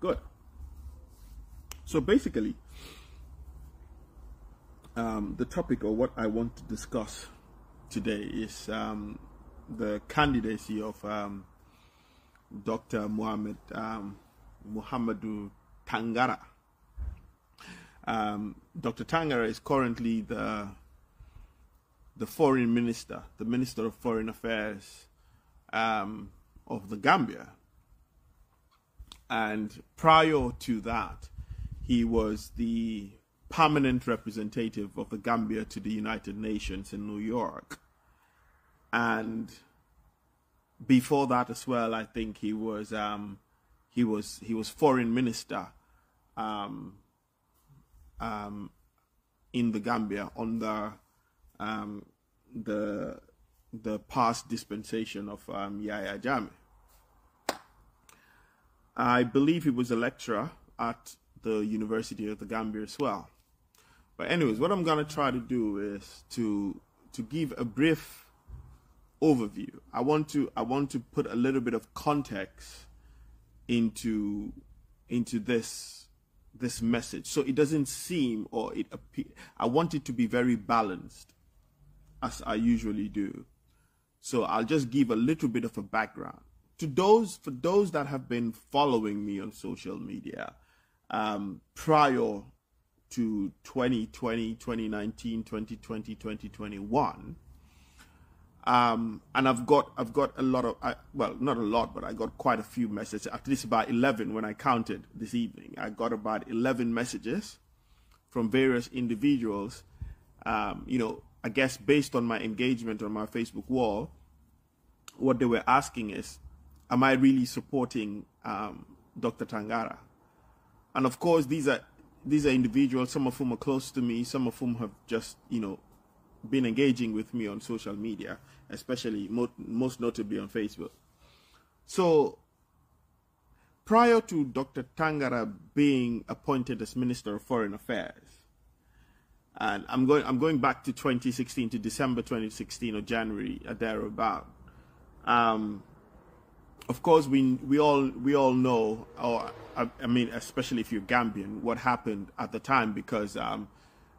good. So basically, um, the topic or what I want to discuss today is um, the candidacy of um, Dr. Muhammad um, Muhammadu Tangara. Um, Dr. Tangara is currently the the foreign minister, the minister of foreign affairs um, of the Gambia. And prior to that, he was the permanent representative of the Gambia to the United Nations in New York. And before that as well, I think he was um, he was he was foreign minister um, um, in the Gambia under um, the the past dispensation of um, Yahya Jammeh. I believe he was a lecturer at the University of the Gambia as well. But anyways, what I'm gonna try to do is to to give a brief overview. I want to I want to put a little bit of context into into this this message so it doesn't seem or it appear I want it to be very balanced as I usually do. So I'll just give a little bit of a background to those for those that have been following me on social media um, prior to 2020 2019 2020 2021 um, and I've got I've got a lot of I, well not a lot but I got quite a few messages at least about 11 when I counted this evening. I got about 11 messages from various individuals um, you know I guess based on my engagement on my Facebook wall what they were asking is am I really supporting um, Dr. Tangara and of course these are these are individuals some of whom are close to me some of whom have just you know been engaging with me on social media, especially mo- most notably on Facebook. So, prior to Dr. Tangara being appointed as Minister of Foreign Affairs, and I'm going I'm going back to 2016 to December 2016 or January thereabout. Um, of course, we we all we all know, or I, I, mean, especially if you're Gambian, what happened at the time because um,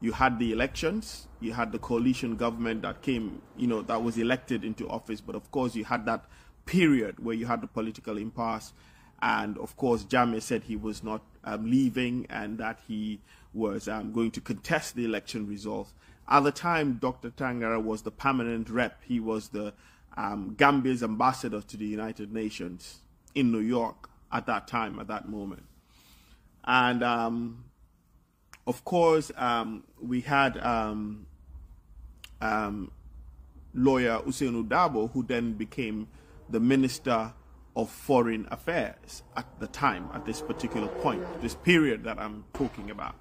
you had the elections, you had the coalition government that came, you know, that was elected into office, but of course you had that period where you had the political impasse, and of course Jammeh said he was not um, leaving and that he was um, going to contest the election results. At the time, Dr. Tangara was the permanent rep. He was the um, Gambia's ambassador to the United Nations in New York at that time, at that moment. And um, of course, um, we had um, um, lawyer Ousainou Darboe, who then became the Minister of Foreign Affairs at the time, at this particular point, this period that I'm talking about.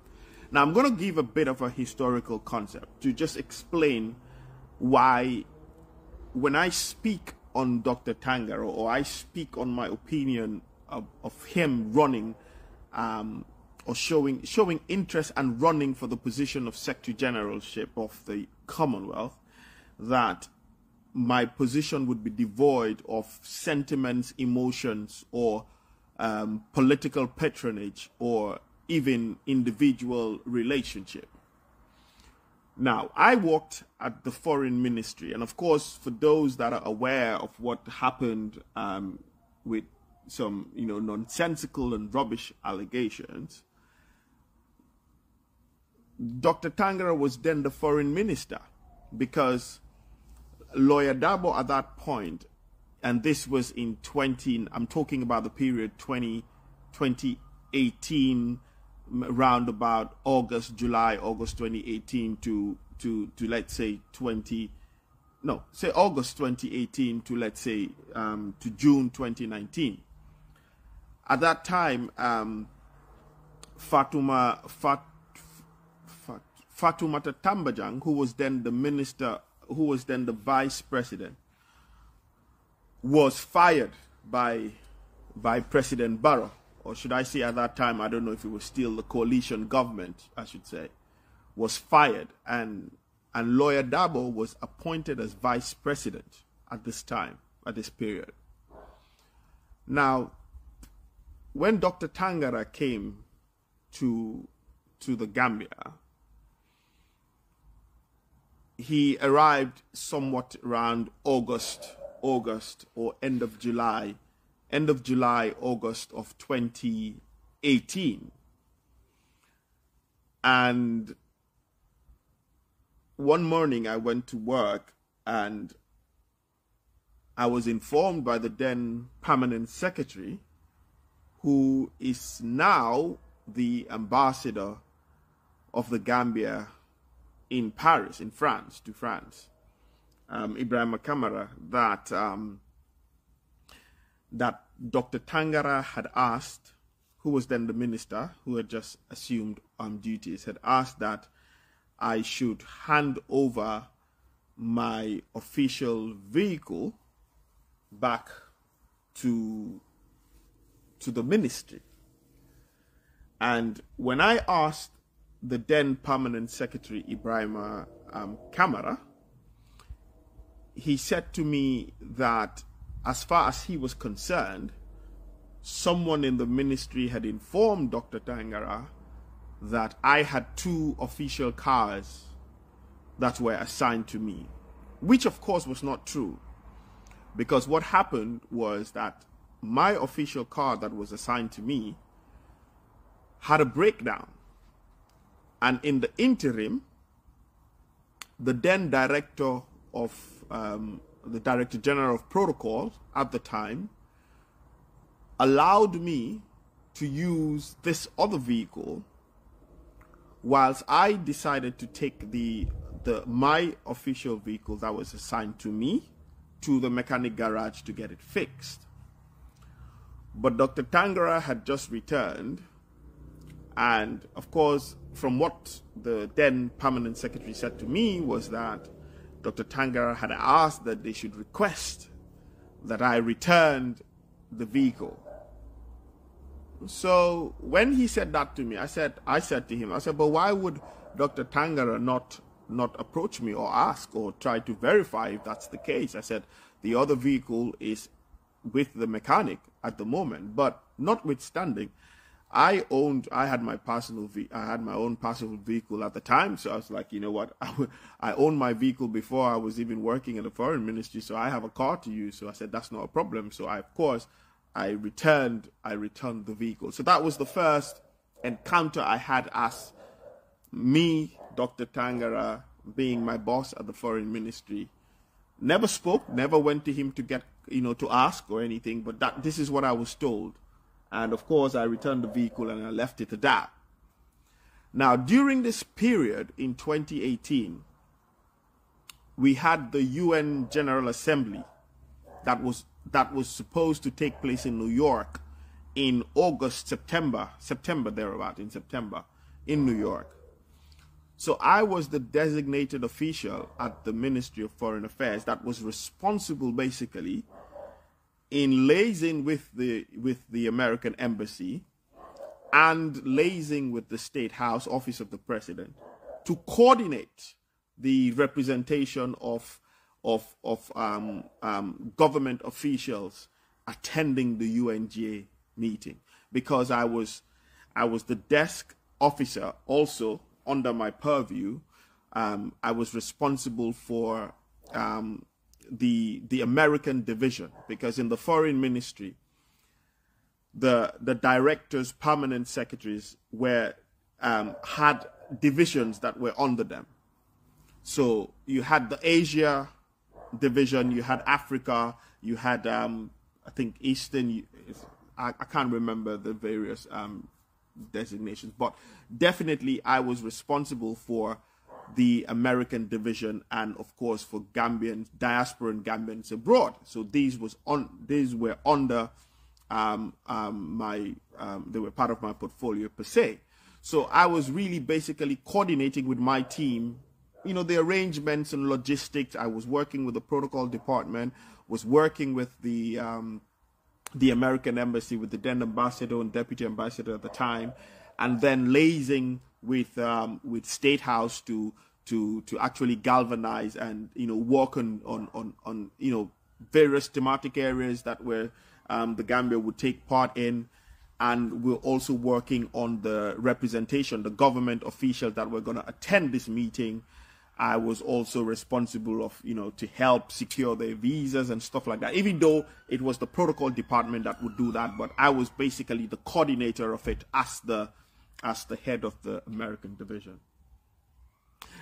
Now, I'm going to give a bit of a historical concept to just explain why, when I speak on Dr. Tangara or I speak on my opinion of, of him running um, or showing showing interest and running for the position of Secretary Generalship of the Commonwealth, that my position would be devoid of sentiments, emotions, or um, political patronage, or even individual relationship. Now, I worked at the foreign ministry, and of course, for those that are aware of what happened um, with some, you know, nonsensical and rubbish allegations, Dr. Tangara was then the foreign minister because lawyer Darboe at that point, and this was in 20, I'm talking about the period 20, 2018, around about August, July, August 2018 to, to, to let's say 20, no, say August 2018 to let's say um, to June 2019. At that time, um, Fatuma, Fat, Fatoumata Tambajang, who was then the minister, who was then the vice president, was fired by, by President Barrow. Or should I say at that time, I don't know if it was still the coalition government, I should say, was fired. And, and Lawyer Darboe was appointed as vice president at this time, at this period. Now, when Dr. Tangara came to to the Gambia, he arrived somewhat around August, August or end of July, end of July, August of 2018. And one morning I went to work and I was informed by the then permanent secretary, who is now the ambassador of the Gambia in Paris, in France, to France, um, Ibrahim Kamara, that um, that Dr. Tangara had asked, who was then the minister, who had just assumed um, duties, had asked that I should hand over my official vehicle back to to the ministry. And when I asked the then permanent secretary Ibrahim um, Kamara, he said to me that as far as he was concerned, someone in the ministry had informed Dr. Tangara that I had two official cars that were assigned to me, which of course was not true. Because what happened was that my official car that was assigned to me had a breakdown. And in the interim, the then director of um, the director general of protocol at the time allowed me to use this other vehicle whilst I decided to take the the my official vehicle that was assigned to me to the mechanic garage to get it fixed. But Dr. Tangara had just returned, and of course, from what the then permanent secretary said to me was that Dr. Tangara had asked that they should request that I returned the vehicle. So when he said that to me, I said, I said to him, I said, but why would Dr. Tangara not not approach me or ask or try to verify if that's the case. I said the other vehicle is with the mechanic at the moment, but notwithstanding, I owned, I had my personal, ve- I had my own personal vehicle at the time. So I was like, you know what? I, w- I owned my vehicle before I was even working in the foreign ministry. So I have a car to use. So I said, that's not a problem. So I, of course, I returned, I returned the vehicle. So that was the first encounter I had as me Dr. Tangara, being my boss at the foreign ministry, never spoke, never went to him to get, you know, to ask or anything, but that this is what I was told. And of course, I returned the vehicle and I left it at that. Now, during this period in 2018, we had the UN General Assembly that was that was supposed to take place in New York in August, September, September thereabout, in September, in New York. So I was the designated official at the Ministry of Foreign Affairs that was responsible basically in liaising with the with the American embassy and liaising with the State House Office of the President to coordinate the representation of of of um, um, government officials attending the UNGA meeting. Because I was I was the desk officer also under my purview, um, I was responsible for um, the the American division because in the foreign ministry, the the directors, permanent secretaries were um, had divisions that were under them. So you had the Asia division, you had Africa, you had um, I think Eastern. I, I can't remember the various um, designations, but definitely I was responsible for the American division and of course for Gambians, diasporan Gambians abroad. So these was on these were under um, um, my um, they were part of my portfolio per se. So I was really basically coordinating with my team, you know, the arrangements and logistics. I was working with the protocol department, was working with the um, the American embassy with the then ambassador and deputy ambassador at the time, and then liaising with um, with State House to to to actually galvanize and you know work on on on, on you know various thematic areas that where um, the Gambia would take part in, and we're also working on the representation, the government officials that were going to attend this meeting. I was also responsible of, you know, to help secure their visas and stuff like that. Even though it was the protocol department that would do that, but I was basically the coordinator of it as the as the head of the American division.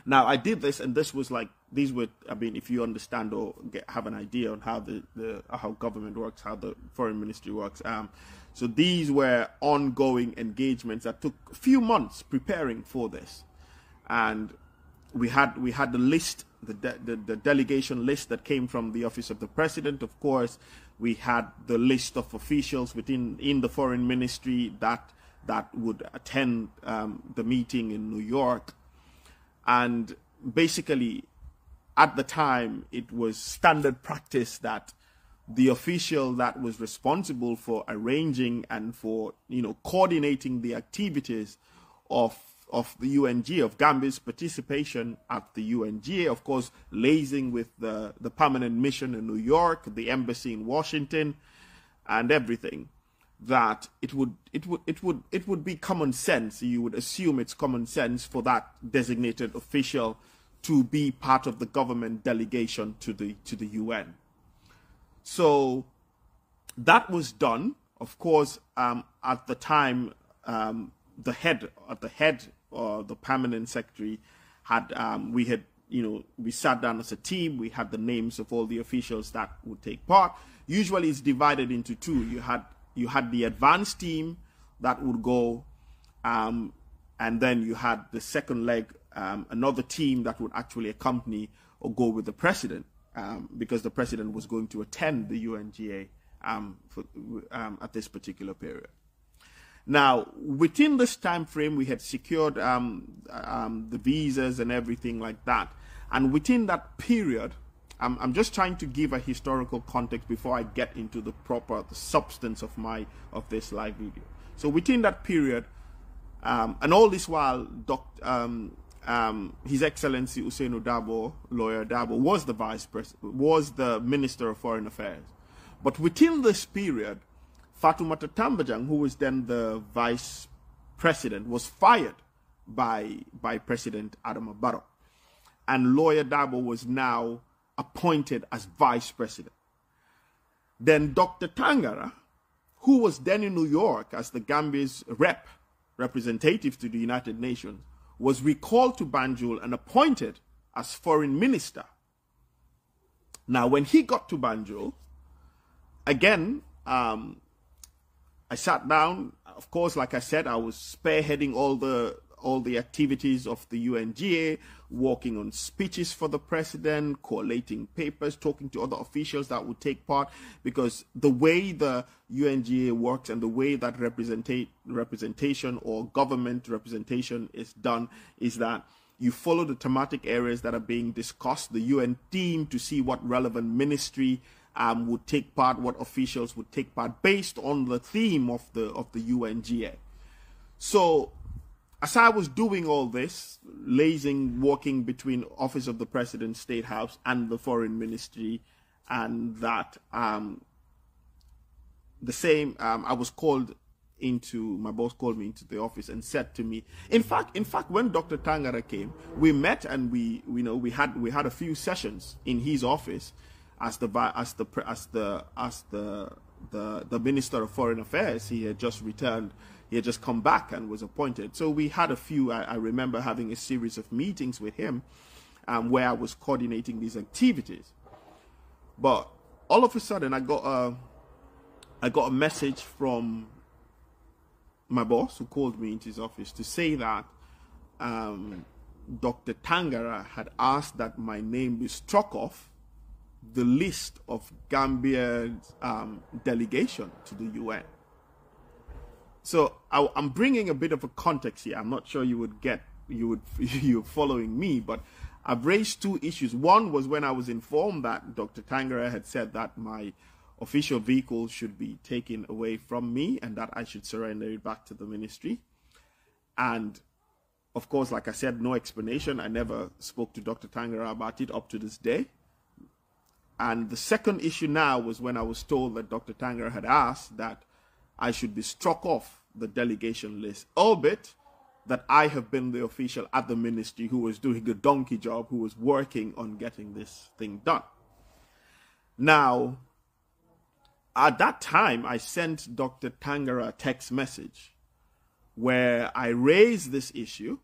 Now I did this, and this was like these were. I mean, if you understand or get, have an idea on how the, the how government works, how the foreign ministry works. Um, so these were ongoing engagements that took a few months preparing for this, and we had we had the list, the, de- the the delegation list that came from the office of the president. Of course, we had the list of officials within in the foreign ministry that that would attend um, the meeting in New York. And basically, at the time, it was standard practice that the official that was responsible for arranging and for you know coordinating the activities of of the UNG of Gambia's participation at the UNGA, of course, liaising with the, the permanent mission in New York, the embassy in Washington, and everything that it would it would it would it would be common sense you would assume it's common sense for that designated official to be part of the government delegation to the to the UN so that was done of course um, at the time um, the head at the head or the permanent secretary had um, we had you know we sat down as a team we had the names of all the officials that would take part. Usually it's divided into two. You had you had the advanced team that would go, um, and then you had the second leg, um, another team that would actually accompany or go with the president, um, because the president was going to attend the UNGA um, for, um, at this particular period. Now, within this time frame, we had secured um, the visas and everything like that, and within that period, I'm, I'm just trying to give a historical context before I get into the proper the substance of my of this live video. So within that period, um, and all this while, um, um, His Excellency Ousainou Darboe, lawyer Darboe, was the vice president, was the Minister of Foreign Affairs. But within this period, Fatoumata Tambajang, who was then the vice president, was fired by by President Adama Barrow, and lawyer Darboe was now appointed as vice president. Then Dr. Tangara, who was then in New York as the Gambia's rep, representative to the United Nations, was recalled to Banjul and appointed as foreign minister. Now, when he got to Banjul, again, um, I sat down. Of course, like I said, I was spearheading all the all the activities of the UNGA, working on speeches for the president, collating papers, talking to other officials that would take part. Because the way the UNGA works and the way that representation or government representation is done is that you follow the thematic areas that are being discussed, the UN team to see what relevant ministry um, would take part, what officials would take part, based on the theme of the of the UNGA. So as I was doing all this, lazing, walking between office of the president, state house, and the foreign ministry, and that um, the same, um, I was called into my boss called me into the office and said to me in fact in fact when dr tangara came we met and we you know we had we had a few sessions in his office as the as the as the as the the, the minister of foreign affairs. He had just returned he had just come back and was appointed. So we had a few, I, I remember having a series of meetings with him um, where I was coordinating these activities. But all of a sudden, I got a, I got a message from my boss who called me into his office to say that um, Dr. Tangara had asked that my name be struck off the list of Gambia's um, delegation to the UN. So I, am bringing a bit of a context here. I'm not sure you would get you would you're following me, but I've raised two issues. One was when I was informed that Dr. Tangara had said that my official vehicle should be taken away from me and that I should surrender it back to the ministry. And of course, like I said, no explanation. I never spoke to Dr. Tangara about it up to this day. And the second issue now was when I was told that Dr. Tangara had asked that I should be struck off the delegation list, albeit that I have been the official at the ministry who was doing a donkey job, who was working on getting this thing done. Now, at that time, I sent Dr. Tangara a text message where I raised this issue,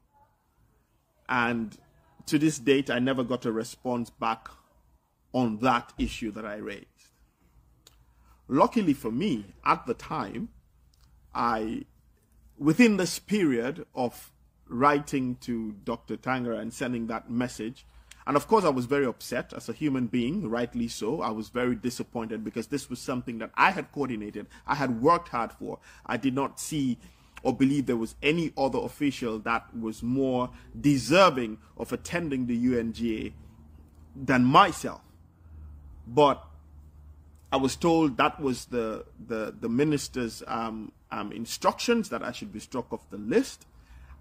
and to this date, I never got a response back on that issue that I raised. Luckily for me, at the time, I within this period of writing to Dr. Tangara and sending that message, and of course, I was very upset as a human being, rightly so. I was very disappointed because this was something that I had coordinated, I had worked hard for. I did not see or believe there was any other official that was more deserving of attending the UNGA than myself. But I was told that was the the, the minister's um, um, instructions that I should be struck off the list.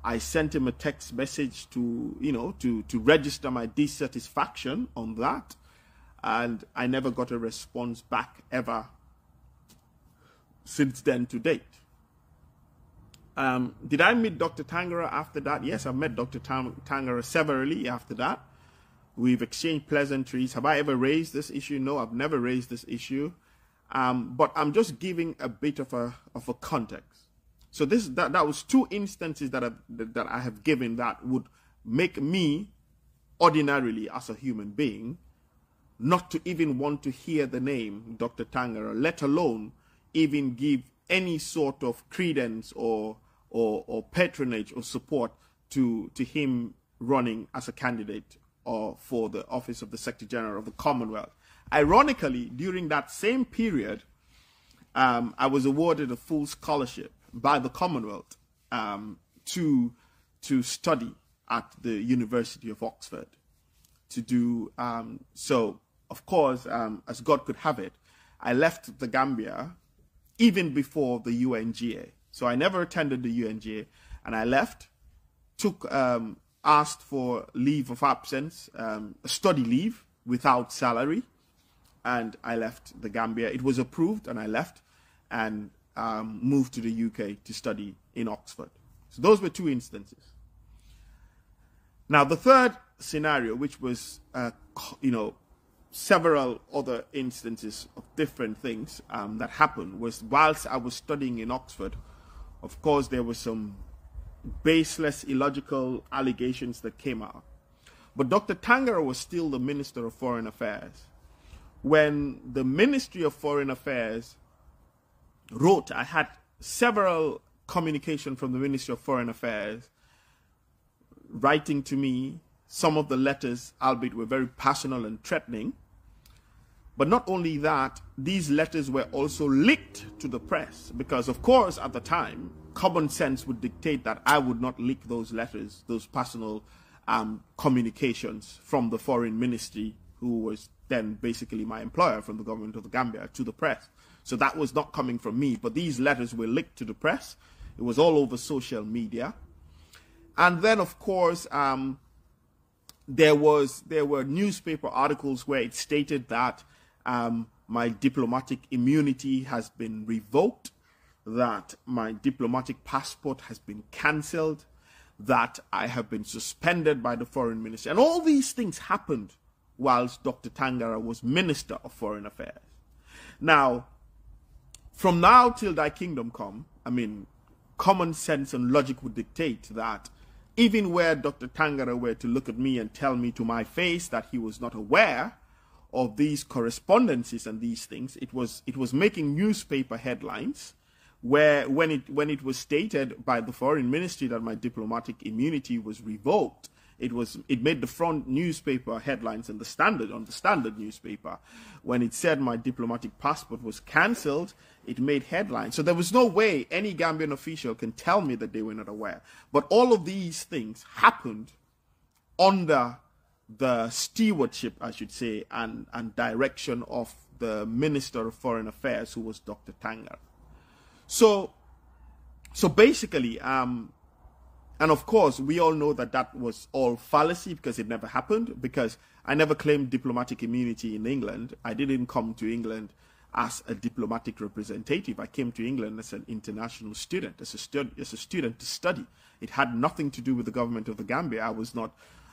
I sent him a text message to, you know, to, to register my dissatisfaction on that. And I never got a response back ever since then to date. Um, did I meet Dr. Tangara after that? Yes, I met Dr. Tangara severally after that. We've exchanged pleasantries. Have I ever raised this issue? No, I've never raised this issue. Um, but I'm just giving a bit of a of a context. So this that, that was two instances that I've, that I have given that would make me ordinarily as a human being not to even want to hear the name Dr. Tangara, let alone even give any sort of credence or or, or patronage or support to to him running as a candidate or for the office of the Secretary General of the Commonwealth. Ironically, during that same period, um, I was awarded a full scholarship by the Commonwealth um, to to study at the University of Oxford. To do um, so, of course, um, as God could have it, I left the Gambia even before the UNGA. So I never attended the UNGA, and I left, took um, asked for leave of absence, um, study leave without salary, and I left the Gambia. It was approved, and I left and um, moved to the UK to study in Oxford. So those were two instances. Now, the third scenario, which was, uh, you know, several other instances of different things um, that happened, was whilst I was studying in Oxford, of course, there were some baseless, illogical allegations that came out. But Dr. Tangara was still the Minister of Foreign Affairs when the Ministry of Foreign Affairs wrote, I had several communication from the Ministry of Foreign Affairs writing to me. Some of the letters, albeit, were very personal and threatening. But not only that, these letters were also leaked to the press because, of course, at the time, common sense would dictate that I would not leak those letters, those personal um, communications from the foreign ministry, who was then basically my employer from the government of the Gambia to the press. So that was not coming from me, but these letters were leaked to the press. It was all over social media. And then, of course, um, there was there were newspaper articles where it stated that um, my diplomatic immunity has been revoked, that my diplomatic passport has been cancelled, that I have been suspended by the foreign ministry, and all these things happened whilst Dr. Tangara was Minister of Foreign Affairs. Now, from now till thy kingdom come, I mean, common sense and logic would dictate that even where Dr. Tangara were to look at me and tell me to my face that he was not aware of these correspondences and these things, it was it was making newspaper headlines where when it when it was stated by the foreign ministry that my diplomatic immunity was revoked, it was it made the front newspaper headlines in the standard on the standard newspaper. When it said my diplomatic passport was cancelled it made headlines. So there was no way any gambian official can tell me that they were not aware. But all of these things happened under the stewardship i should say and and direction of the minister of foreign affairs who was dr Tangara so so basically um and of course, we all know that that was all fallacy because it never happened. Because I never claimed diplomatic immunity in England. I didn't come to England as a diplomatic representative. I came to England as an international student, as a, stu- as a student to study. It had nothing to do with the government of the Gambia. I was not,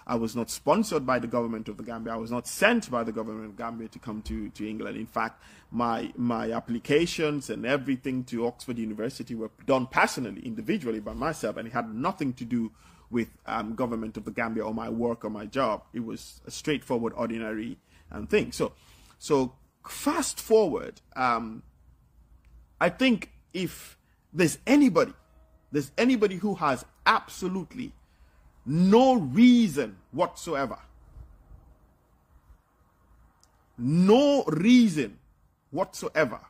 I was not sponsored by the government of the Gambia. I was not sent by the government of Gambia to come to, to England. In fact, my my applications and everything to Oxford University were done personally, individually by myself, and it had nothing to do with um, government of the Gambia or my work or my job. It was a straightforward, ordinary um, thing. So, so fast forward, um, I think if there's anybody, there's anybody who has absolutely no reason whatsoever, no reason whatsoever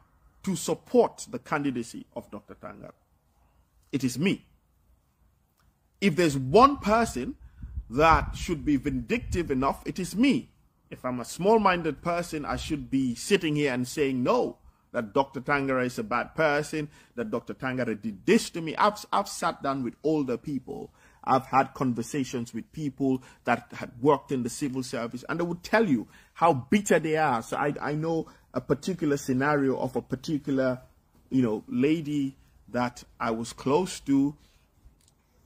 to support the candidacy of Dr. Tangara. It is me. If there's one person that should be vindictive enough, it is me. If I'm a small minded person, I should be sitting here and saying, no, that Dr. Tangara is a bad person, that Dr. Tangara did this to me. I've, I've sat down with older people. I've had conversations with people that had worked in the civil service, and they would tell you how bitter they are. So I, I know a particular scenario of a particular, you know, lady that I was close to,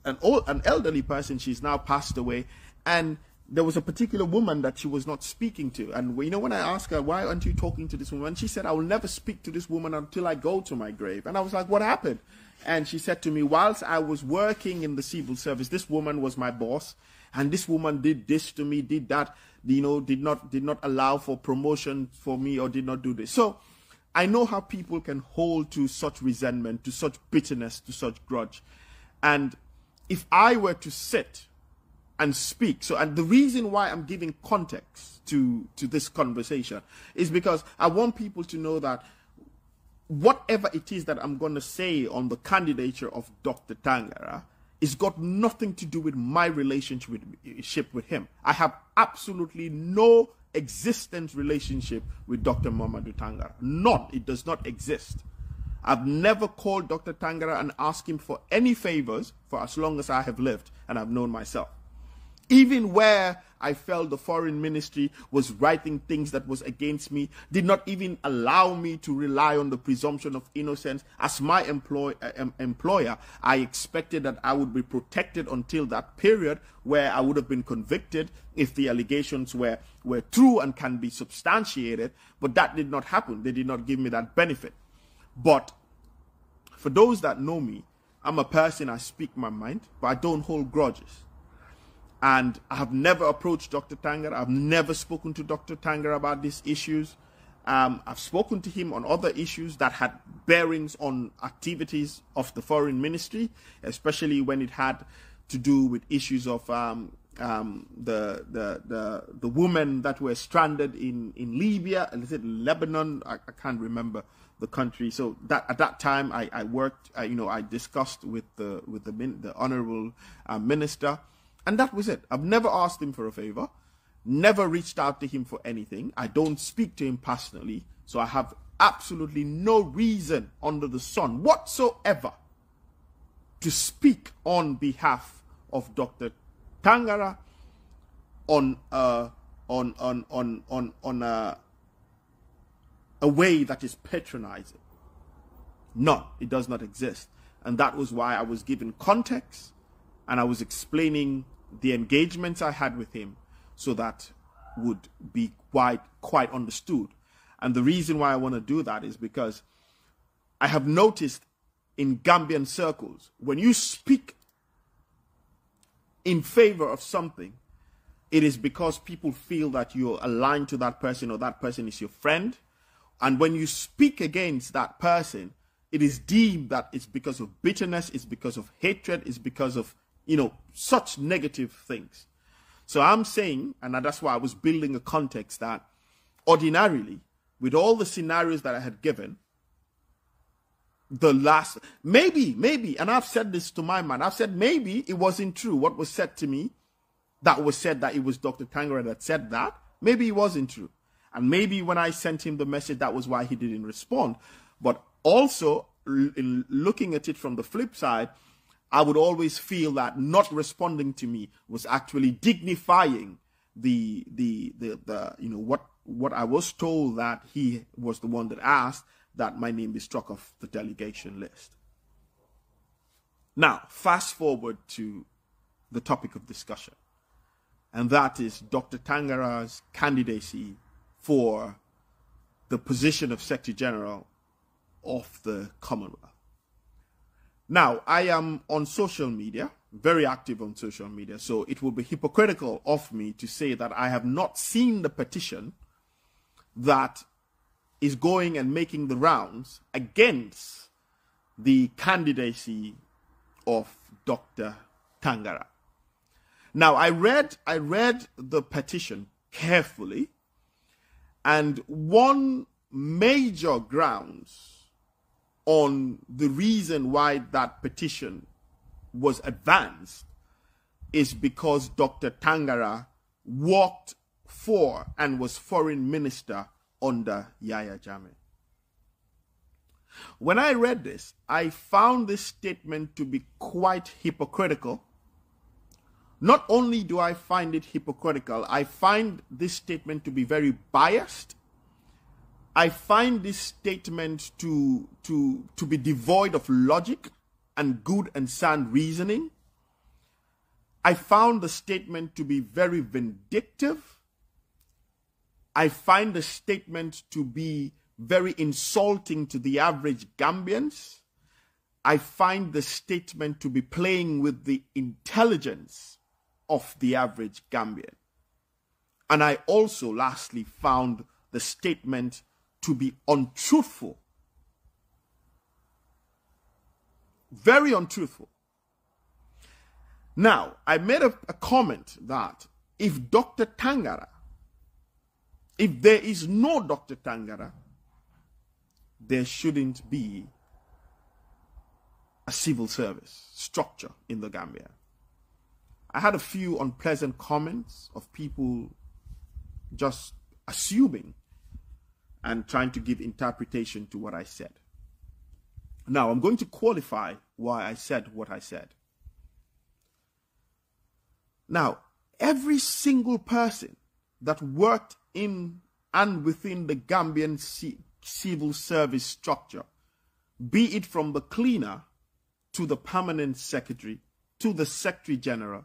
an old, an elderly person. She's now passed away, and there was a particular woman that she was not speaking to. And you know, when I asked her, why aren't you talking to this woman? She said, I will never speak to this woman until I go to my grave. And I was like, what happened? And she said to me, whilst I was working in the civil service, this woman was my boss. And this woman did this to me, did that, you know, did not, did not allow for promotion for me or did not do this. So I know how people can hold to such resentment, to such bitterness, to such grudge. And if I were to sit and speak. So, and the reason why I'm giving context to, to this conversation is because I want people to know that whatever it is that I'm going to say on the candidature of Dr. Tangara it's got nothing to do with my relationship with, him. I have absolutely no existent relationship with Dr. Mamadou Tangara. None. It does not exist. I've never called Dr. Tangara and asked him for any favors for as long as I have lived and I've known myself. Even where I felt the foreign ministry was writing things that was against me, did not even allow me to rely on the presumption of innocence. As my employ, uh, employer, I expected that I would be protected until that period where I would have been convicted if the allegations were, were true and can be substantiated. But that did not happen. They did not give me that benefit. But for those that know me, I'm a person, I speak my mind, but I don't hold grudges. And I have never approached Dr. Tanger. I've never spoken to Dr. Tanger about these issues. Um, I've spoken to him on other issues that had bearings on activities of the foreign ministry, especially when it had to do with issues of um, um, the, the the the women that were stranded in in Libya and is it Lebanon? I, I, can't remember the country. So that at that time, I, I worked. You know, I discussed with the with the the honorable uh, minister and that was it. I've never asked him for a favor, never reached out to him for anything. I don't speak to him personally. So I have absolutely no reason under the sun whatsoever to speak on behalf of Dr. Tangara on uh, on on on on on a, a way that is patronizing. None. It does not exist. And that was why I was given context and I was explaining the engagements I had with him so that would be quite quite understood. And the reason why I want to do that is because I have noticed in Gambian circles when you speak in favor of something, it is because people feel that you're aligned to that person or that person is your friend. And when you speak against that person, it is deemed that it's because of bitterness, it's because of hatred, it's because of you know, such negative things. So I'm saying, and that's why I was building a context that ordinarily, with all the scenarios that I had given, the last, maybe, maybe, and I've said this to my man, I've said maybe it wasn't true what was said to me, that was said that it was Dr. Tangara that said that. Maybe it wasn't true. And maybe when I sent him the message, that was why he didn't respond. But also, in looking at it from the flip side, I would always feel that not responding to me was actually dignifying the the the, the you know what what I was told that he was the one that asked that my name be struck off the delegation list. Now, fast forward to the topic of discussion, and that is Dr. Tangara's candidacy for the position of Secretary General of the Commonwealth. Now, I am on social media, very active on social media, so it would be hypocritical of me to say that I have not seen the petition that is going and making the rounds against the candidacy of Dr. Tangara. Now I read I read the petition carefully and one major grounds on the reason why that petition was advanced is because Dr. Tangara worked for and was foreign minister under Yahya Jammeh. When I read this, I found this statement to be quite hypocritical. Not only do I find it hypocritical, I find this statement to be very biased. I find this statement to, to, to be devoid of logic and good and sound reasoning. I found the statement to be very vindictive. I find the statement to be very insulting to the average Gambians. I find the statement to be playing with the intelligence of the average Gambian. And I also, lastly, found the statement to be untruthful. Very untruthful. Now, I made a, a comment that if Dr. Tangara, if there is no Dr. Tangara, there shouldn't be a civil service structure in the Gambia. I had a few unpleasant comments of people just assuming and trying to give interpretation to what I said. Now, I'm going to qualify why I said what I said. Now, every single person that worked in and within the Gambian civil service structure, be it from the cleaner to the permanent secretary to the secretary general,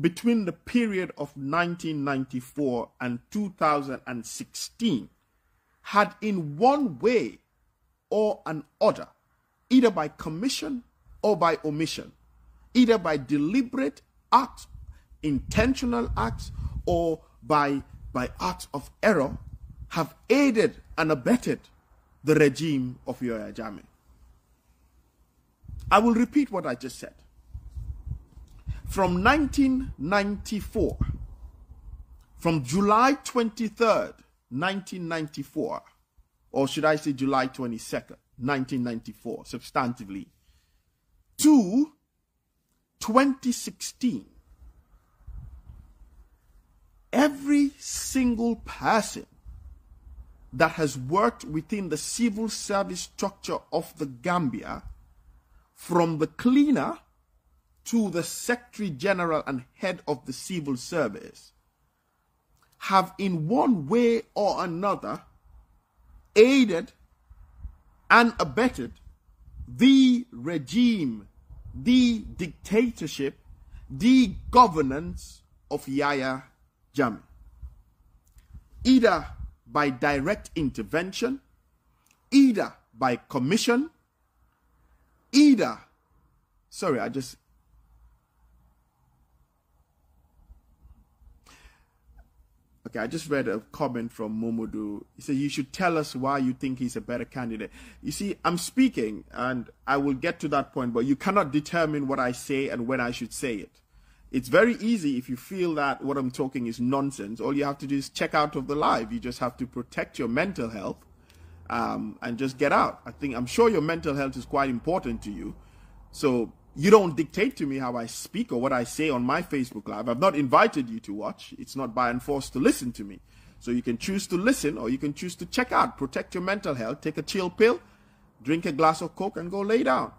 between the period of 1994 and 2016, had in one way or another, either by commission or by omission, either by deliberate act, intentional acts, or by, by acts of error, have aided and abetted the regime of Yahya Jammeh. I will repeat what I just said. From 1994, from July 23rd, 1994, or should I say July 22nd, 1994, substantively, to 2016, every single person that has worked within the civil service structure of the Gambia, from the cleaner to the secretary general and head of the civil service, have in one way or another aided and abetted the regime, the dictatorship, the governance of Yahya Jammeh. Either by direct intervention, either by commission, either, sorry, I just, okay, I just read a comment from Momodu. He said, You should tell us why you think he's a better candidate. You see, I'm speaking and I will get to that point, but you cannot determine what I say and when I should say it. It's very easy if you feel that what I'm talking is nonsense. All you have to do is check out of the live. You just have to protect your mental health um, and just get out. I think I'm sure your mental health is quite important to you. So you don't dictate to me how I speak or what I say on my Facebook Live. I've not invited you to watch. It's not by and force to listen to me. So you can choose to listen or you can choose to check out. Protect your mental health. Take a chill pill, drink a glass of Coke, and go lay down.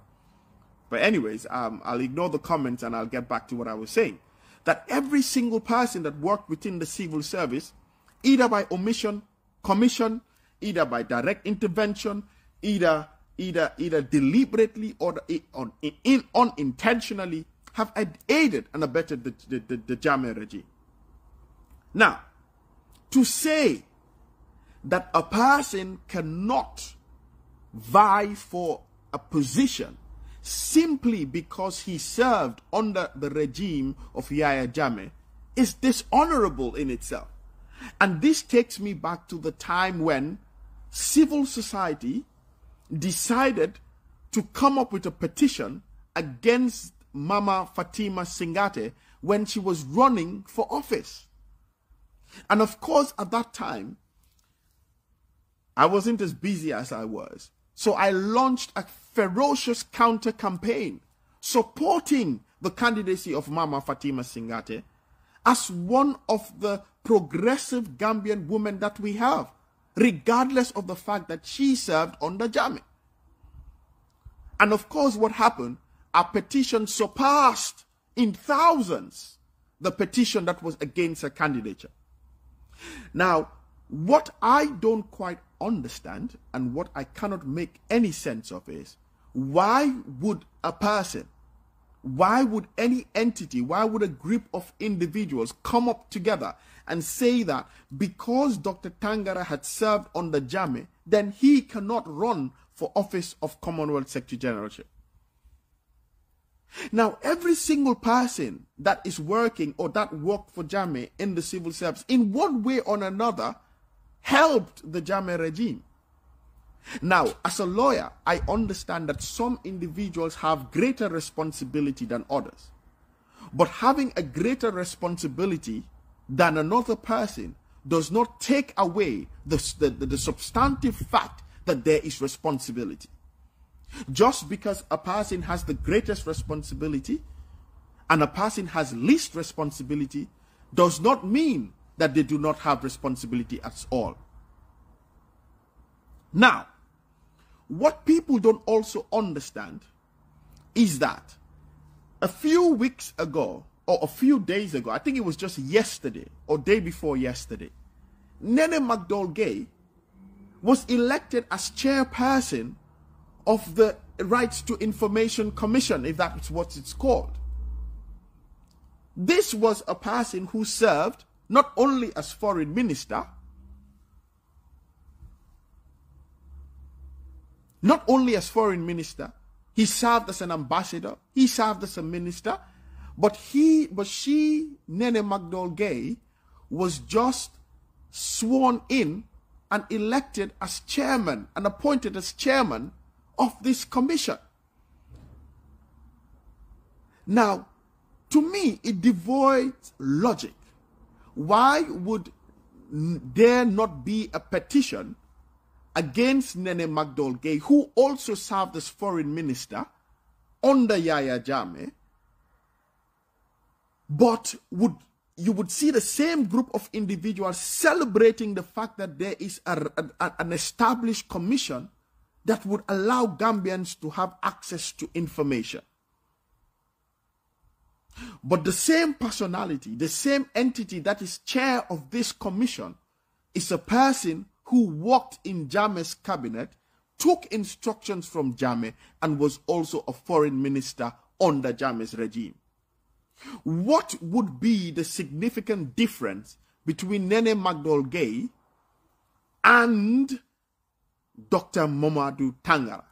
But anyways, um, I'll ignore the comments and I'll get back to what I was saying. That every single person that worked within the civil service either by omission, commission, either by direct intervention, either either either deliberately or in, in, unintentionally have aided and abetted the, the, the, the Jammeh regime. Now, to say that a person cannot vie for a position simply because he served under the regime of Yahya Jammeh is dishonorable in itself. And this takes me back to the time when civil society decided to come up with a petition against Mama Fatima Singhateh when she was running for office. And of course, at that time, I wasn't as busy as I was. So I launched a ferocious counter campaign supporting the candidacy of Mama Fatima Singhateh as one of the progressive Gambian women that we have, regardless of the fact that she served under Jammeh. And of course, what happened? A petition surpassed in thousands the petition that was against her candidature. Now, what I don't quite understand and what I cannot make any sense of is why would a person, why would any entity, why would a group of individuals come up together and say that because Dr. Tangara had served under Jammeh, then he cannot run for office of Commonwealth Secretary Generalship? Now, every single person that is working or that worked for Jammeh in the civil service, in one way or another, helped the Jammeh regime. Now, as a lawyer, I understand that some individuals have greater responsibility than others. But having a greater responsibility than another person does not take away the, the, the, substantive fact that there is responsibility. Just because a person has the greatest responsibility and a person has least responsibility does not mean that they do not have responsibility at all. Now, what people don't also understand is that a few weeks ago, or a few days ago, I think it was just yesterday or day before yesterday, Neneh MacDouall-Gaye was elected as chairperson of the Rights to Information Commission, if that's what it's called. This was a person who served not only as foreign minister, not only as foreign minister, he served as an ambassador, he served as a minister, but he, but she, Neneh MacDouall-Gaye, was just sworn in and elected as chairman and appointed as chairman of this commission. Now, to me, it devoids logic why would there not be a petition against Neneh MacDouall-Gaye, who also served as foreign minister under Yahya Jammeh, but would you would see the same group of individuals celebrating the fact that there is a, a, an established commission that would allow Gambians to have access to information. But the same personality, the same entity that is chair of this commission is a person who worked in Jammeh's cabinet, took instructions from Jammeh, and was also a foreign minister under Jammeh's regime. What would be the significant difference between Neneh MacDouall-Gaye and Dr. Mamadou Tangara?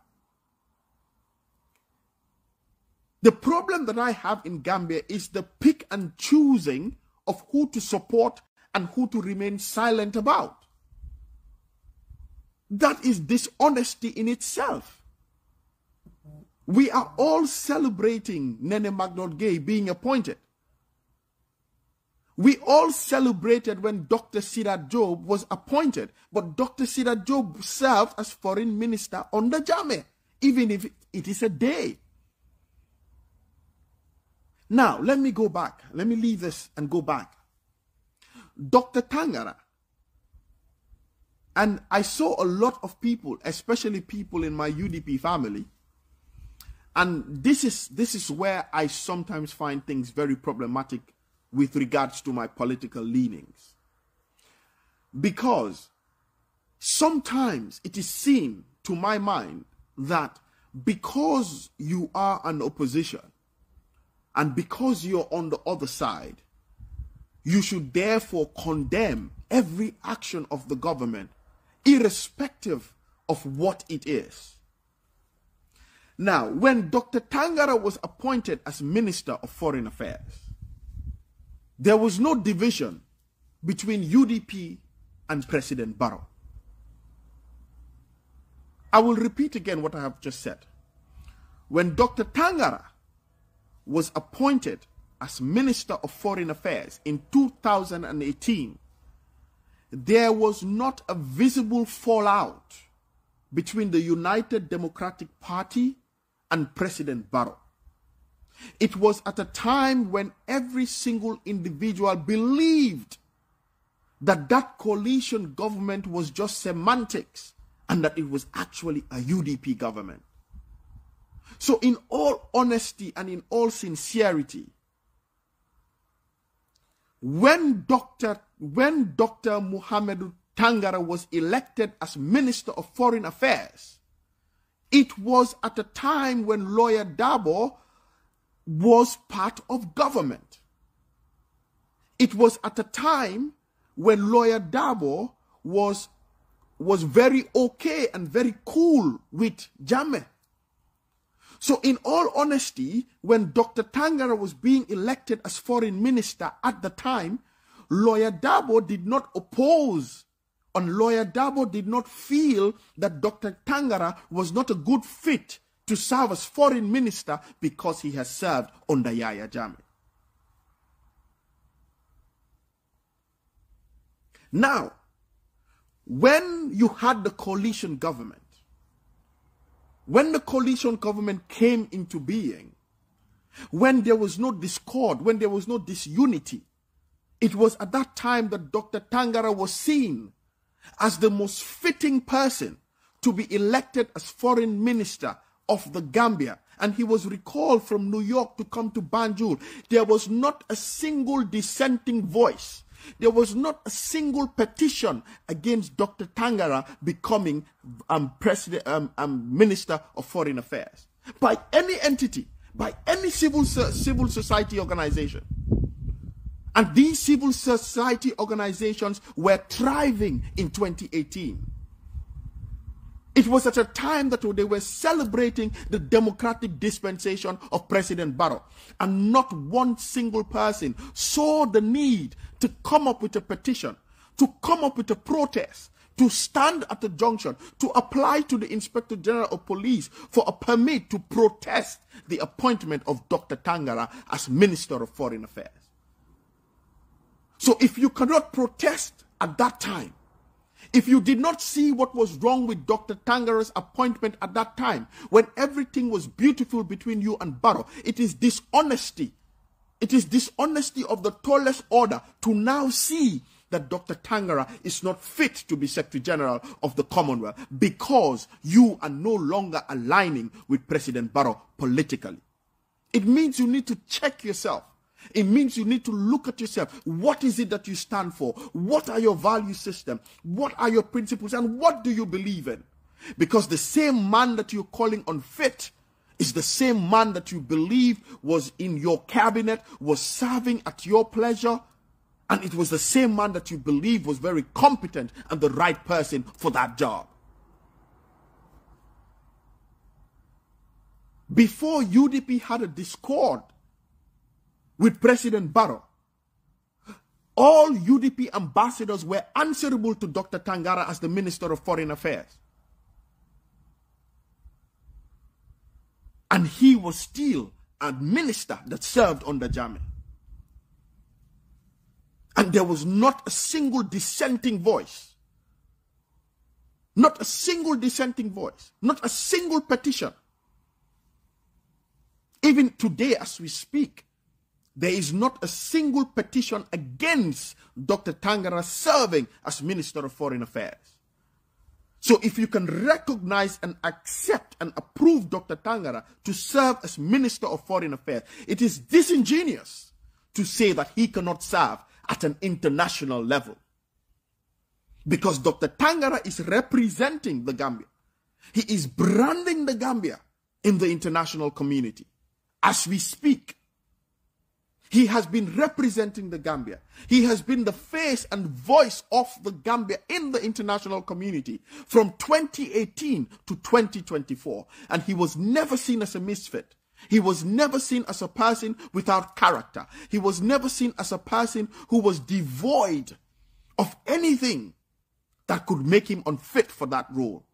The problem that I have in Gambia is the pick and choosing of who to support and who to remain silent about. That is dishonesty in itself. We are all celebrating Neneh MacDouall-Gaye being appointed. We all celebrated when Dr. Sidat Jobe was appointed, but Dr. Sidat Jobe served as foreign minister under Jammeh, even if it is a day. Now, let me go back. Let me leave this and go back. Dr. Tangara. And I saw a lot of people, especially people in my UDP family. And this is this is where I sometimes find things very problematic with regards to my political leanings. Because sometimes it is seen to my mind that because you are an opposition and because you're on the other side, you should therefore condemn every action of the government, irrespective of what it is. Now, when Dr. Tangara was appointed as Minister of Foreign Affairs, there was no division between UDP and President Barrow. I will repeat again what I have just said. When Dr. Tangara was appointed as Minister of Foreign Affairs in 2018, there was not a visible fallout between the United Democratic Party and President Barrow. It was at a time when every single individual believed that that coalition government was just semantics and that it was actually a UDP government. So, in all honesty and in all sincerity, when Dr. when Dr. Mamadou Tangara was elected as Minister of Foreign Affairs, it was at a time when Lawyer Darboe was part of government. It was at a time when Lawyer Darboe was was very okay and very cool with Jammeh. So, in all honesty, when Dr. Tangara was being elected as foreign minister at the time, Lawyer Darboe did not oppose, and Lawyer Darboe did not feel that Dr. Tangara was not a good fit to serve as foreign minister because he has served under Yahya Jammeh. Now, when you had the coalition government, when the coalition government came into being, when there was no discord, when there was no disunity, it was at that time that Dr. Tangara was seen as the most fitting person to be elected as foreign minister of the Gambia. And he was recalled from New York to come to Banjul. There was not a single dissenting voice there was not a single petition against Dr. Tangara becoming um, president, um, um, Minister of Foreign Affairs by any entity, by any civil, civil society organization. And these civil society organizations were thriving in 2018. It was at a time that they were celebrating the democratic dispensation of President Barrow. And not one single person saw the need to come up with a petition, to come up with a protest, to stand at the junction, to apply to the Inspector General of Police for a permit to protest the appointment of Dr. Tangara as Minister of Foreign Affairs. So if you cannot protest at that time, if you did not see what was wrong with Dr. Tangara's appointment at that time, when everything was beautiful between you and Barrow, it is dishonesty. It is dishonesty of the tallest order to now see that Dr. Tangara is not fit to be Secretary General of the Commonwealth because you are no longer aligning with President Barrow politically. It means you need to check yourself. It means you need to look at yourself. What is it that you stand for? What are your value system? What are your principles? And what do you believe in? Because the same man that you're calling unfit is the same man that you believe was in your cabinet, was serving at your pleasure, and it was the same man that you believe was very competent and the right person for that job. Before UDP had a discord with President Barrow, all UDP ambassadors were answerable to Dr. Tangara as the Minister of Foreign Affairs. And he was still a minister that served under Jammeh. And there was not a single dissenting voice. Not a single dissenting voice. Not a single petition. Even today, as we speak, there is not a single petition against Dr. Tangara serving as Minister of Foreign Affairs. So if you can recognize and accept and approve Dr. Tangara to serve as Minister of Foreign Affairs, it is disingenuous to say that he cannot serve at an international level. Because Dr. Tangara is representing the Gambia. He is branding the Gambia in the international community. As we speak, he has been representing the Gambia. He has been the face and voice of the Gambia in the international community from 2018 to 2024. And he was never seen as a misfit. He was never seen as a person without character. He was never seen as a person who was devoid of anything that could make him unfit for that role.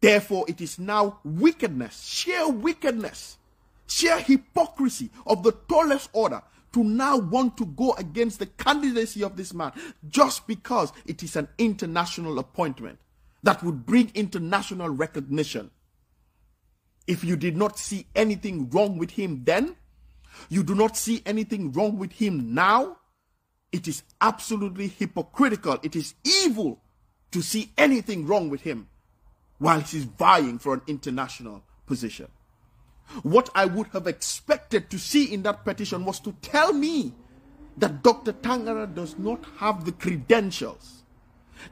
Therefore, it is now wickedness, sheer wickedness, sheer hypocrisy of the tallest order to now want to go against the candidacy of this man just because it is an international appointment that would bring international recognition. If you did not see anything wrong with him then, you do not see anything wrong with him now, it is absolutely hypocritical. It is evil to see anything wrong with him while he's vying for an international position. What I would have expected to see in that petition was to tell me that Dr. Tangara does not have the credentials,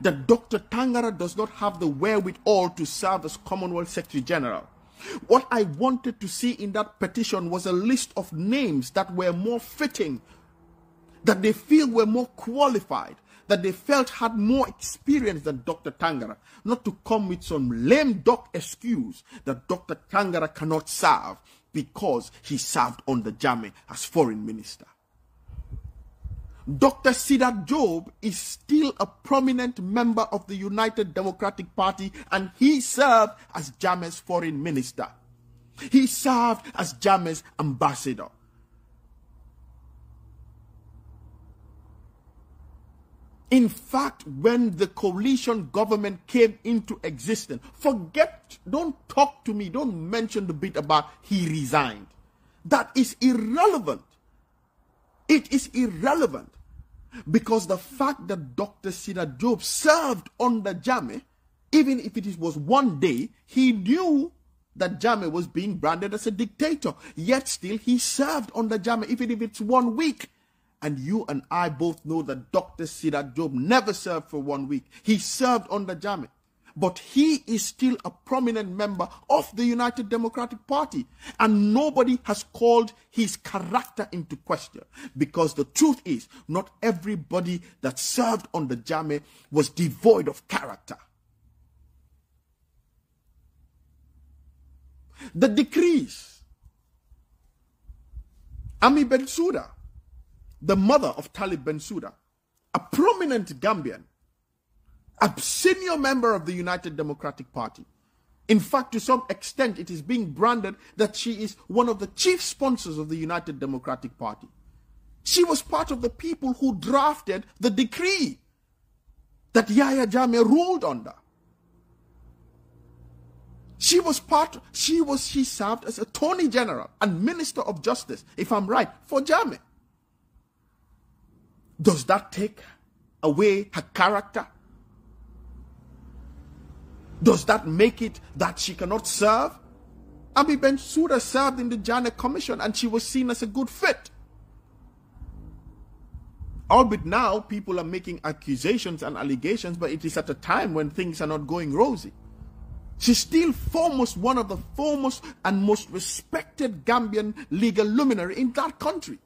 that Dr. Tangara does not have the wherewithal to serve as Commonwealth Secretary General. What I wanted to see in that petition was a list of names that were more fitting, that they feel were more qualified, that they felt had more experience than Dr. Tangara, not to come with some lame duck excuse that Dr. Tangara cannot serve because he served on the Jammeh as foreign minister. Dr. Sidat Jobe is still a prominent member of the United Democratic Party and he served as Jammeh's foreign minister. He served as Jammeh's ambassador. In fact, when the coalition government came into existence, forget, don't talk to me, don't mention the bit about he resigned. That is irrelevant. It is irrelevant because the fact that Dr. Sidat Jobe served under Jammeh, even if it was one day, he knew that Jammeh was being branded as a dictator. Yet still, he served under Jammeh, even if it's one week. And you and I both know that Dr. Sidat Jobe never served for one week. He served under Jammeh. But he is still a prominent member of the United Democratic Party. And nobody has called his character into question. Because the truth is, not everybody that served under Jammeh was devoid of character. The decrees. Amie Bensouda the mother of Talib Bensouda, a prominent Gambian, a senior member of the United Democratic Party. In fact, to some extent, it is being branded that she is one of the chief sponsors of the United Democratic Party. She was part of the people who drafted the decree that Yahya Jammeh ruled under. She was part, she was, she served as Attorney General and Minister of Justice, if I'm right, for Jammeh. Does that take away her character? Does that make it that she cannot serve? Amie Bensouda served in the Janneh Commission and she was seen as a good fit. Albeit now people are making accusations and allegations, but it is at a time when things are not going rosy. She's still foremost one of the foremost and most respected Gambian legal luminary in that country.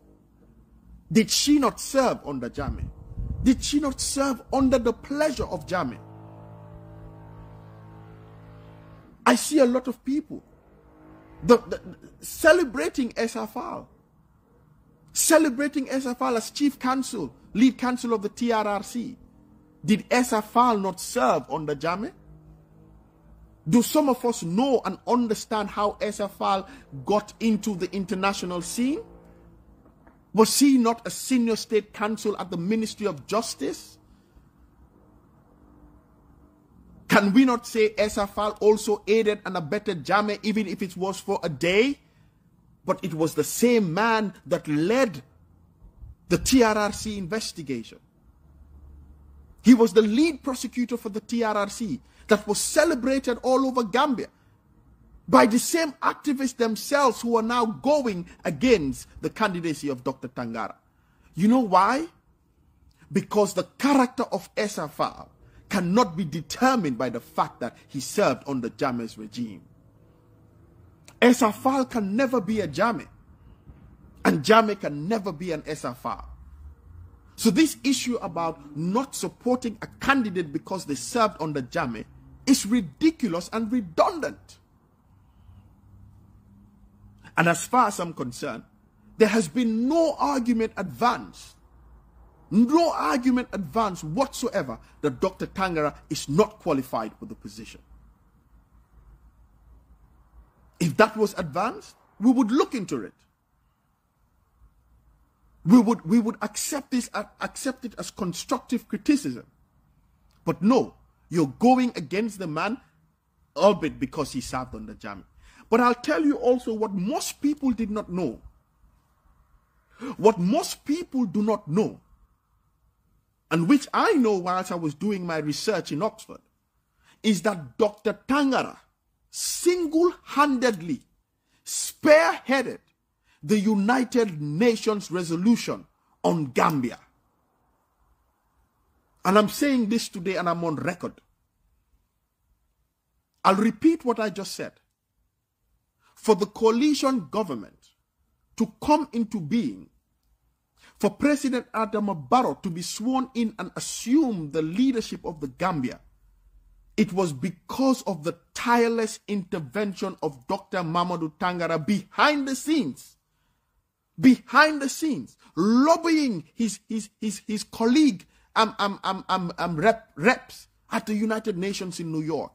Did she not serve under Jammeh? Did she not serve under the pleasure of Jammeh? I see a lot of people the, the, celebrating SFL, celebrating SFL as chief counsel, lead counsel of the TRRC. Did SFL not serve under Jammeh? Do some of us know and understand how SFL got into the international scene? Was he not a senior state counsel at the Ministry of Justice? Can we not say SFL also aided and abetted Jammeh even if it was for a day? But it was the same man that led the TRRC investigation. He was the lead prosecutor for the TRRC that was celebrated all over Gambia by the same activists themselves who are now going against the candidacy of Dr. Tangara. You know why? because the character of Faal cannot be determined by the fact that he served under Jammeh's regime. Faal can never be a Jammeh, and Jammeh can never be an Faal. So this issue about not supporting a candidate because they served under Jammeh is ridiculous and redundant. And as far as I'm concerned, there has been no argument advanced, no argument advanced whatsoever that Dr. Tangara is not qualified for the position. If that was advanced, we would look into it. We would, we would accept this, uh, accept it as constructive criticism. But no, you're going against the man, albeit because he served on the Jammeh. But I'll tell you also what most people did not know. What most people do not know, and which I know whilst I was doing my research in Oxford, is that Dr. Tangara single handedly spearheaded the United Nations resolution on Gambia. And I'm saying this today and I'm on record. I'll repeat what I just said for the coalition government to come into being, for President Adama Barrow to be sworn in and assume the leadership of the Gambia, it was because of the tireless intervention of Dr. Mamadou Tangara behind the scenes, behind the scenes, lobbying his, his, his, his colleague, um, um, um, um, um, rep, reps at the United Nations in New York.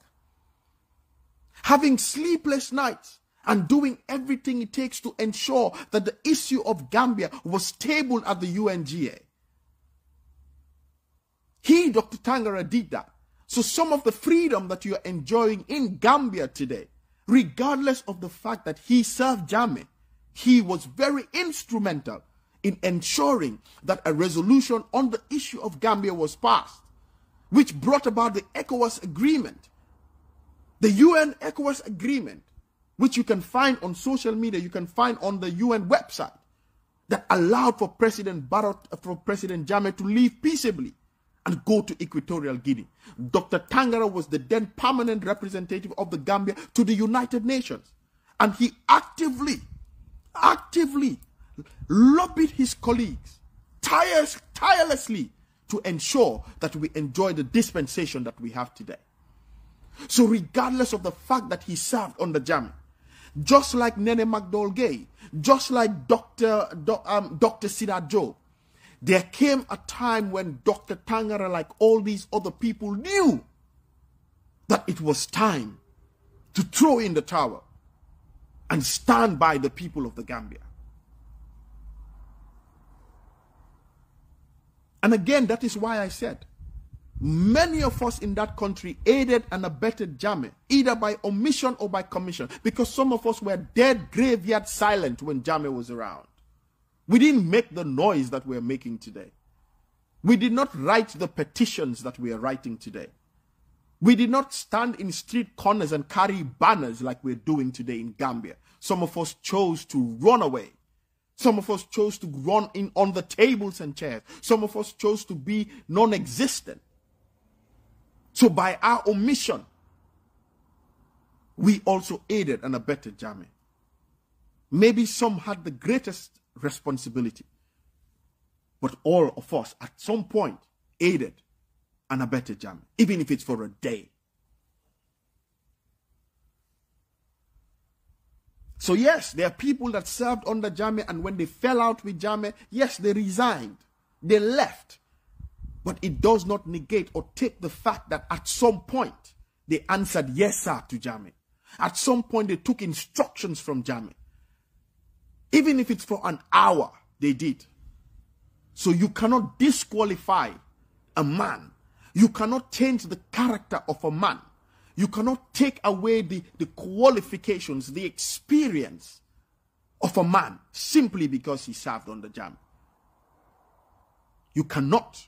Having sleepless nights, and doing everything it takes to ensure that the issue of Gambia was tabled at the UNGA. He, Dr. Tangara, did that. So some of the freedom that you are enjoying in Gambia today, regardless of the fact that he served Jammeh, he was very instrumental in ensuring that a resolution on the issue of Gambia was passed, which brought about the ECOWAS agreement. The UN ECOWAS agreement which you can find on social media, you can find on the UN website, that allowed for President Barrow, for President Jammeh to leave peaceably and go to Equatorial Guinea. Dr. Tangara was the then permanent representative of the Gambia to the United Nations. And he actively, actively lobbied his colleagues tires, tirelessly to ensure that we enjoy the dispensation that we have today. So regardless of the fact that he served under Jammeh, just like Nene McDowell Gay, just like Dr. Do, um, Dr. Sidat Jobe. There came a time when Dr. Tangara, like all these other people, knew that it was time to throw in the tower and stand by the people of the Gambia. And again, that is why I said Many of us in that country aided and abetted Jammeh, either by omission or by commission, because some of us were dead graveyard silent when Jammeh was around. We didn't make the noise that we're making today. We did not write the petitions that we are writing today. We did not stand in street corners and carry banners like we're doing today in Gambia. Some of us chose to run away. Some of us chose to run in on the tables and chairs. Some of us chose to be non-existent. So by our omission, we also aided and abetted Jammeh. Maybe some had the greatest responsibility, but all of us at some point aided and abetted Jammeh, even if it's for a day. So yes, there are people that served under Jammeh and when they fell out with Jammeh, yes, they resigned. They left. But it does not negate or take the fact that at some point they answered yes, sir, to Jammeh. At some point they took instructions from Jammeh. Even if it's for an hour, they did. So you cannot disqualify a man. You cannot change the character of a man. You cannot take away the, the qualifications, the experience of a man simply because he served under Jammeh. You cannot.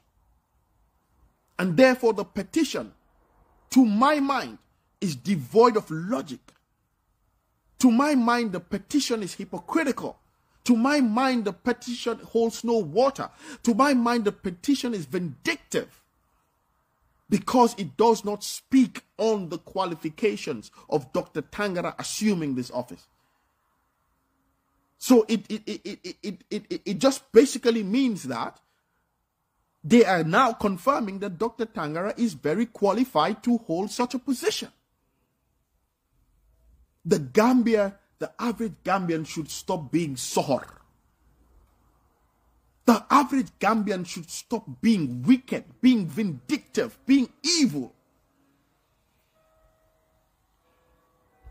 And therefore, the petition, to my mind, is devoid of logic. To my mind, the petition is hypocritical To my mind, the petition holds no water. To my mind, the petition is vindictive because it does not speak on the qualifications of Dr. Tangara assuming this office. So it, it, it, it, it, it, it just basically means that they are now confirming that Dr. Tangara is very qualified to hold such a position. The Gambia, the average Gambian should stop being sohor. The average Gambian should stop being wicked, being vindictive, being evil.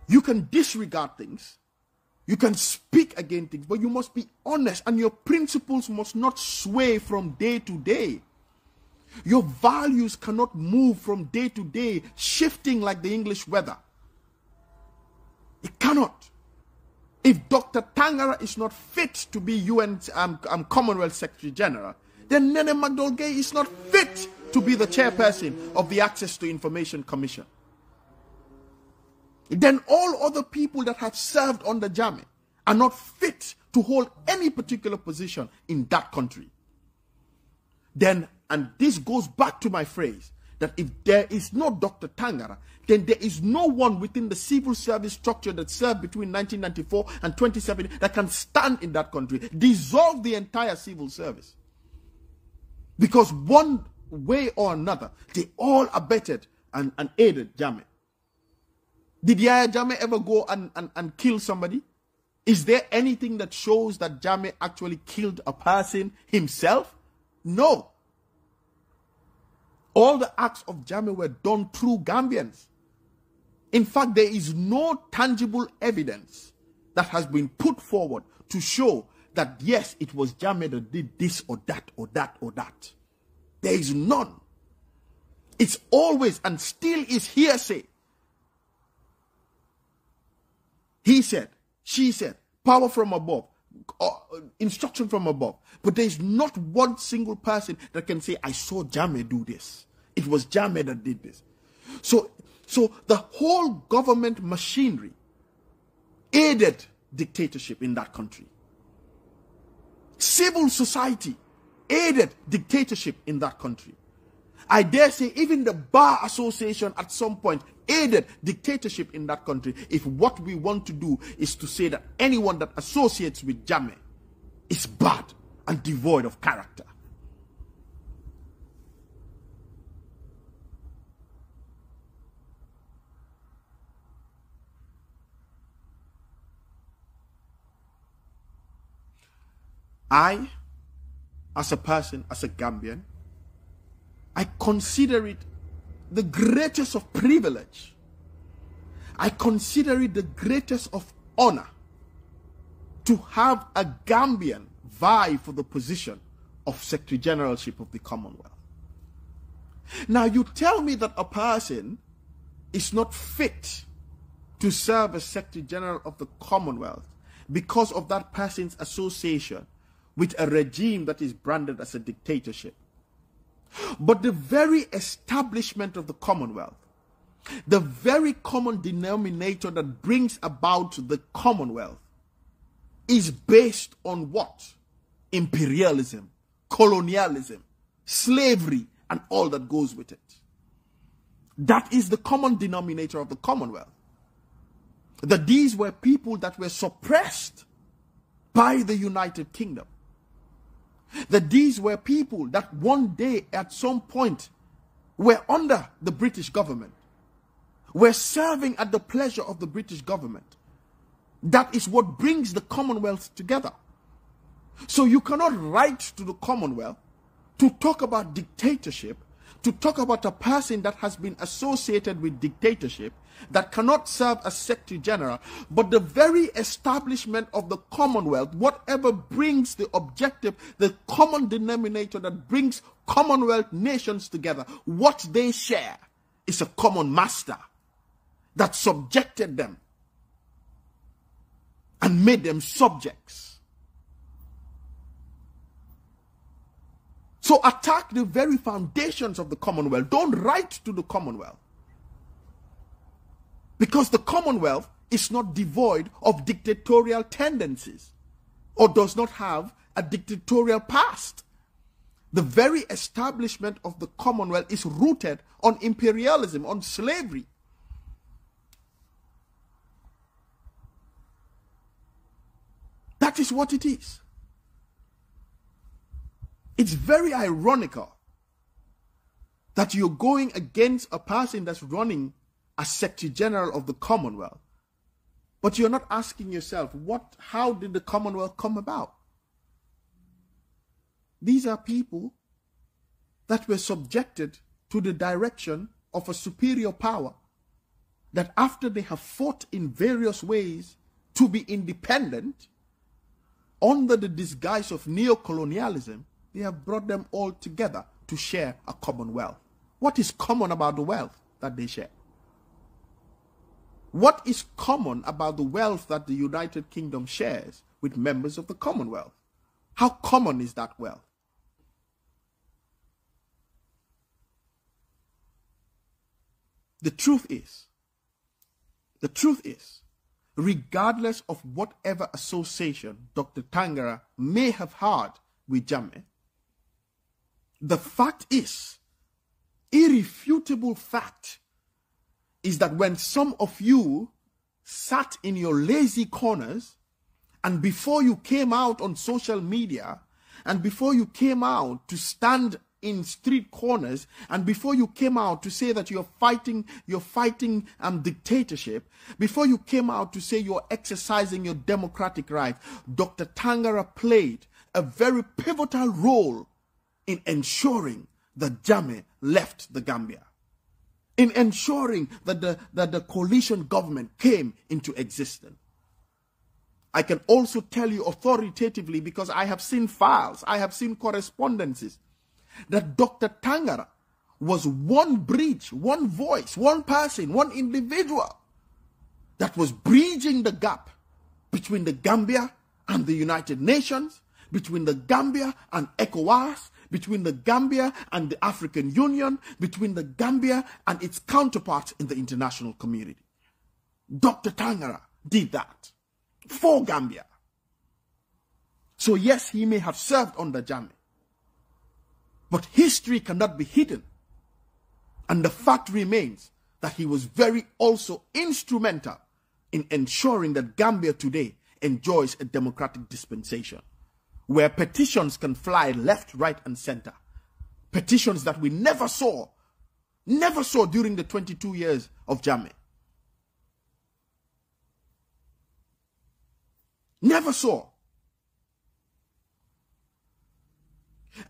You can disregard things. You can speak against things, but you must be honest and your principles must not sway from day to day. Your values cannot move from day to day, shifting like the English weather. It cannot. If Dr. Tangara is not fit to be UN um, um, Commonwealth Secretary General, then Neneh MacDouall-Gaye is not fit to be the chairperson of the Access to Information Commission. Then all other people that have served under Jammeh are not fit to hold any particular position in that country. Then, and this goes back to my phrase, that if there is no Dr. Tangara, then there is no one within the civil service structure that served between 1994 and 2017 that can stand in that country, dissolve the entire civil service. Because one way or another, they all abetted and, and aided Jammeh. Did Yahya Jammeh ever go and, and, and kill somebody? Is there anything that shows that Jammeh actually killed a person himself? No. All the acts of Jammeh were done through Gambians. In fact, there is no tangible evidence that has been put forward to show that yes, it was Jammeh that did this or that or that or that. There is none. It's always and still is hearsay. He said, she said, power from above, uh, instruction from above. But there is not one single person that can say, I saw Jammeh do this. It was Jammeh that did this. So so the whole government machinery aided dictatorship in that country. Civil society aided dictatorship in that country. I dare say even the Bar Association at some point aided dictatorship in that country if what we want to do is to say that anyone that associates with Jammeh is bad and devoid of character. I, as a person, as a Gambian, I consider it the greatest of privilege. I consider it the greatest of honor to have a Gambian vie for the position of Secretary Generalship of the Commonwealth. Now, you tell me that a person is not fit to serve as Secretary General of the Commonwealth because of that person's association with a regime that is branded as a dictatorship. But the very establishment of the Commonwealth, the very common denominator that brings about the Commonwealth, is based on what? Imperialism, colonialism, slavery, and all that goes with it. That is the common denominator of the Commonwealth. That these were people that were suppressed by the United Kingdom that these were people that one day at some point were under the British government, were serving at the pleasure of the British government. That is what brings the Commonwealth together. So you cannot write to the Commonwealth to talk about dictatorship to talk about a person that has been associated with dictatorship that cannot serve as secretary general, but the very establishment of the Commonwealth, whatever brings the objective, the common denominator that brings Commonwealth nations together, what they share is a common master that subjected them and made them subjects. So attack the very foundations of the Commonwealth. Don't write to the Commonwealth. Because the Commonwealth is not devoid of dictatorial tendencies. or does not have a dictatorial past. The very establishment of the Commonwealth is rooted on imperialism, on slavery. That is what it is. It's very ironical that you're going against a person that's running as Secretary General of the Commonwealth, but you're not asking yourself, what, how did the Commonwealth come about? These are people that were subjected to the direction of a superior power that after they have fought in various ways to be independent under the disguise of neo-colonialism, they have brought them all together to share a common wealth. What is common about the wealth that they share? What is common about the wealth that the United Kingdom shares with members of the Commonwealth? How common is that wealth? The truth is, the truth is, regardless of whatever association Dr. Tangara may have had with Jammeh, the fact is irrefutable fact is that when some of you sat in your lazy corners and before you came out on social media and before you came out to stand in street corners and before you came out to say that you're fighting you're fighting um, dictatorship before you came out to say you're exercising your democratic right dr tangara played a very pivotal role in ensuring that Jammeh left the Gambia, in ensuring that the, that the coalition government came into existence. I can also tell you authoritatively because I have seen files, I have seen correspondences, that Dr. Tangara was one bridge, one voice, one person, one individual that was bridging the gap between the Gambia and the United Nations, between the Gambia and ECOWAS, between the Gambia and the African Union, between the Gambia and its counterparts in the international community. Dr. Tangara did that for Gambia. So yes, he may have served under Jammeh, but history cannot be hidden. And the fact remains that he was very also instrumental in ensuring that Gambia today enjoys a democratic dispensation where petitions can fly left, right, and center. Petitions that we never saw, never saw during the 22 years of Jammeh. Never saw.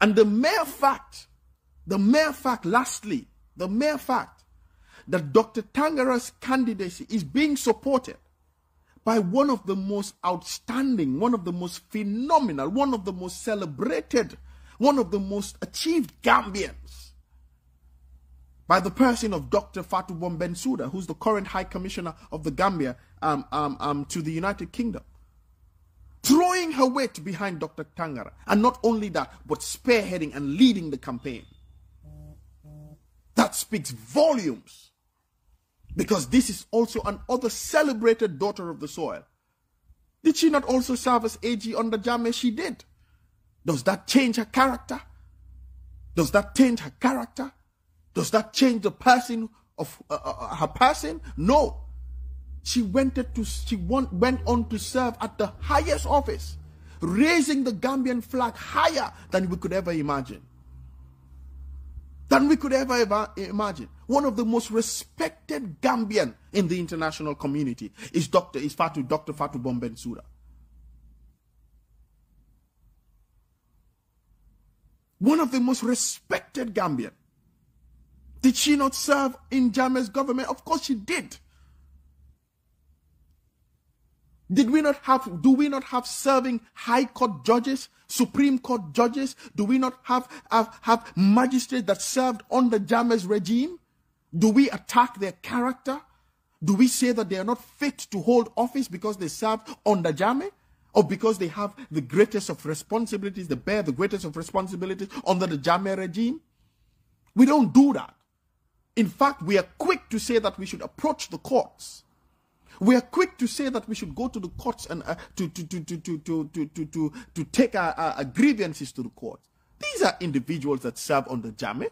And the mere fact, the mere fact, lastly, the mere fact that Dr. Tangara's candidacy is being supported by one of the most outstanding, one of the most phenomenal, one of the most celebrated, one of the most achieved Gambians. By the person of Dr. Fatou Bensouda, who's the current High Commissioner of the Gambia um, um, um, to the United Kingdom. Throwing her weight behind Dr. Tangara. And not only that, but spearheading and leading the campaign. That speaks volumes because this is also another celebrated daughter of the soil. Did she not also serve as AG under Jammeh? She did. Does that change her character? Does that change her character? Does that change the person of uh, uh, uh her person? No. She went to she went on to serve at the highest office, raising the Gambian flag higher than we could ever imagine than we could ever, ever imagine. One of the most respected Gambian in the international community is Dr. is Fatou, Dr. Fatou Bensouda. One of the most respected Gambian. Did she not serve in Jammeh's government? Of course she did. Did we not have, do we not have serving high court judges, Supreme Court judges? Do we not have, have, have magistrates that served under Jammeh's regime? Do we attack their character? Do we say that they are not fit to hold office because they served under Jammeh? Or because they have the greatest of responsibilities, they bear the greatest of responsibilities under the Jammeh regime? We don't do that. In fact, we are quick to say that we should approach the courts We are quick to say that we should go to the courts and uh, to, to, to, to, to, to, to, take our, our, grievances to the courts. These are individuals that serve under Jammeh,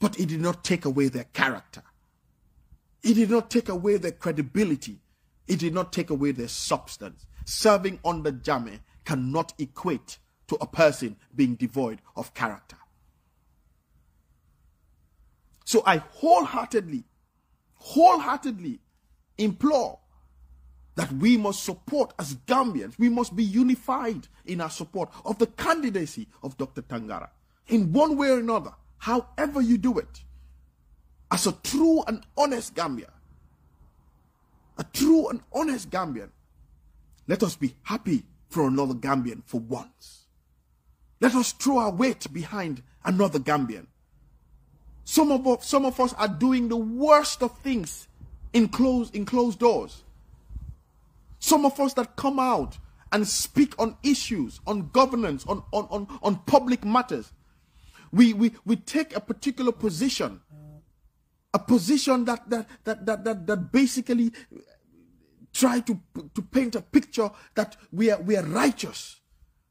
but it did not take away their character. It did not take away their credibility. It did not take away their substance. Serving under Jammeh cannot equate to a person being devoid of character. So I wholeheartedly, wholeheartedly implore that we must support as Gambians, we must be unified in our support of the candidacy of Dr. Tangara in one way or another, however you do it, as a true and honest Gambian, a true and honest Gambian, let us be happy for another Gambian for once. Let us throw our weight behind another Gambian. Some of, us, some of us are doing the worst of things in closed, in closed doors. Some of us that come out and speak on issues, on governance, on, on, on, on public matters. We, we, we take a particular position, a position that, that, that, that, that, that basically try to, to paint a picture that we are, we are righteous,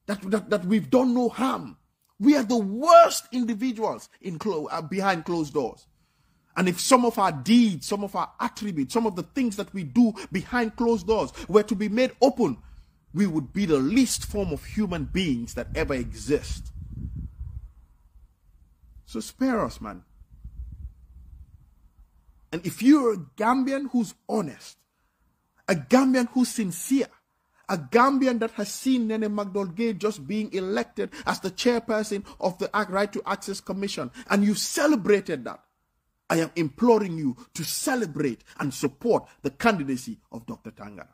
that, that, that we've done no harm. We are the worst individuals in clo- uh, behind closed doors. And if some of our deeds, some of our attributes, some of the things that we do behind closed doors were to be made open, we would be the least form of human beings that ever exist. So spare us, man. And if you're a Gambian who's honest, a Gambian who's sincere, a Gambian that has seen Neneh Gaye just being elected as the chairperson of the Right to Access Commission, and you celebrated that, I am imploring you to celebrate and support the candidacy of Dr. Tangara.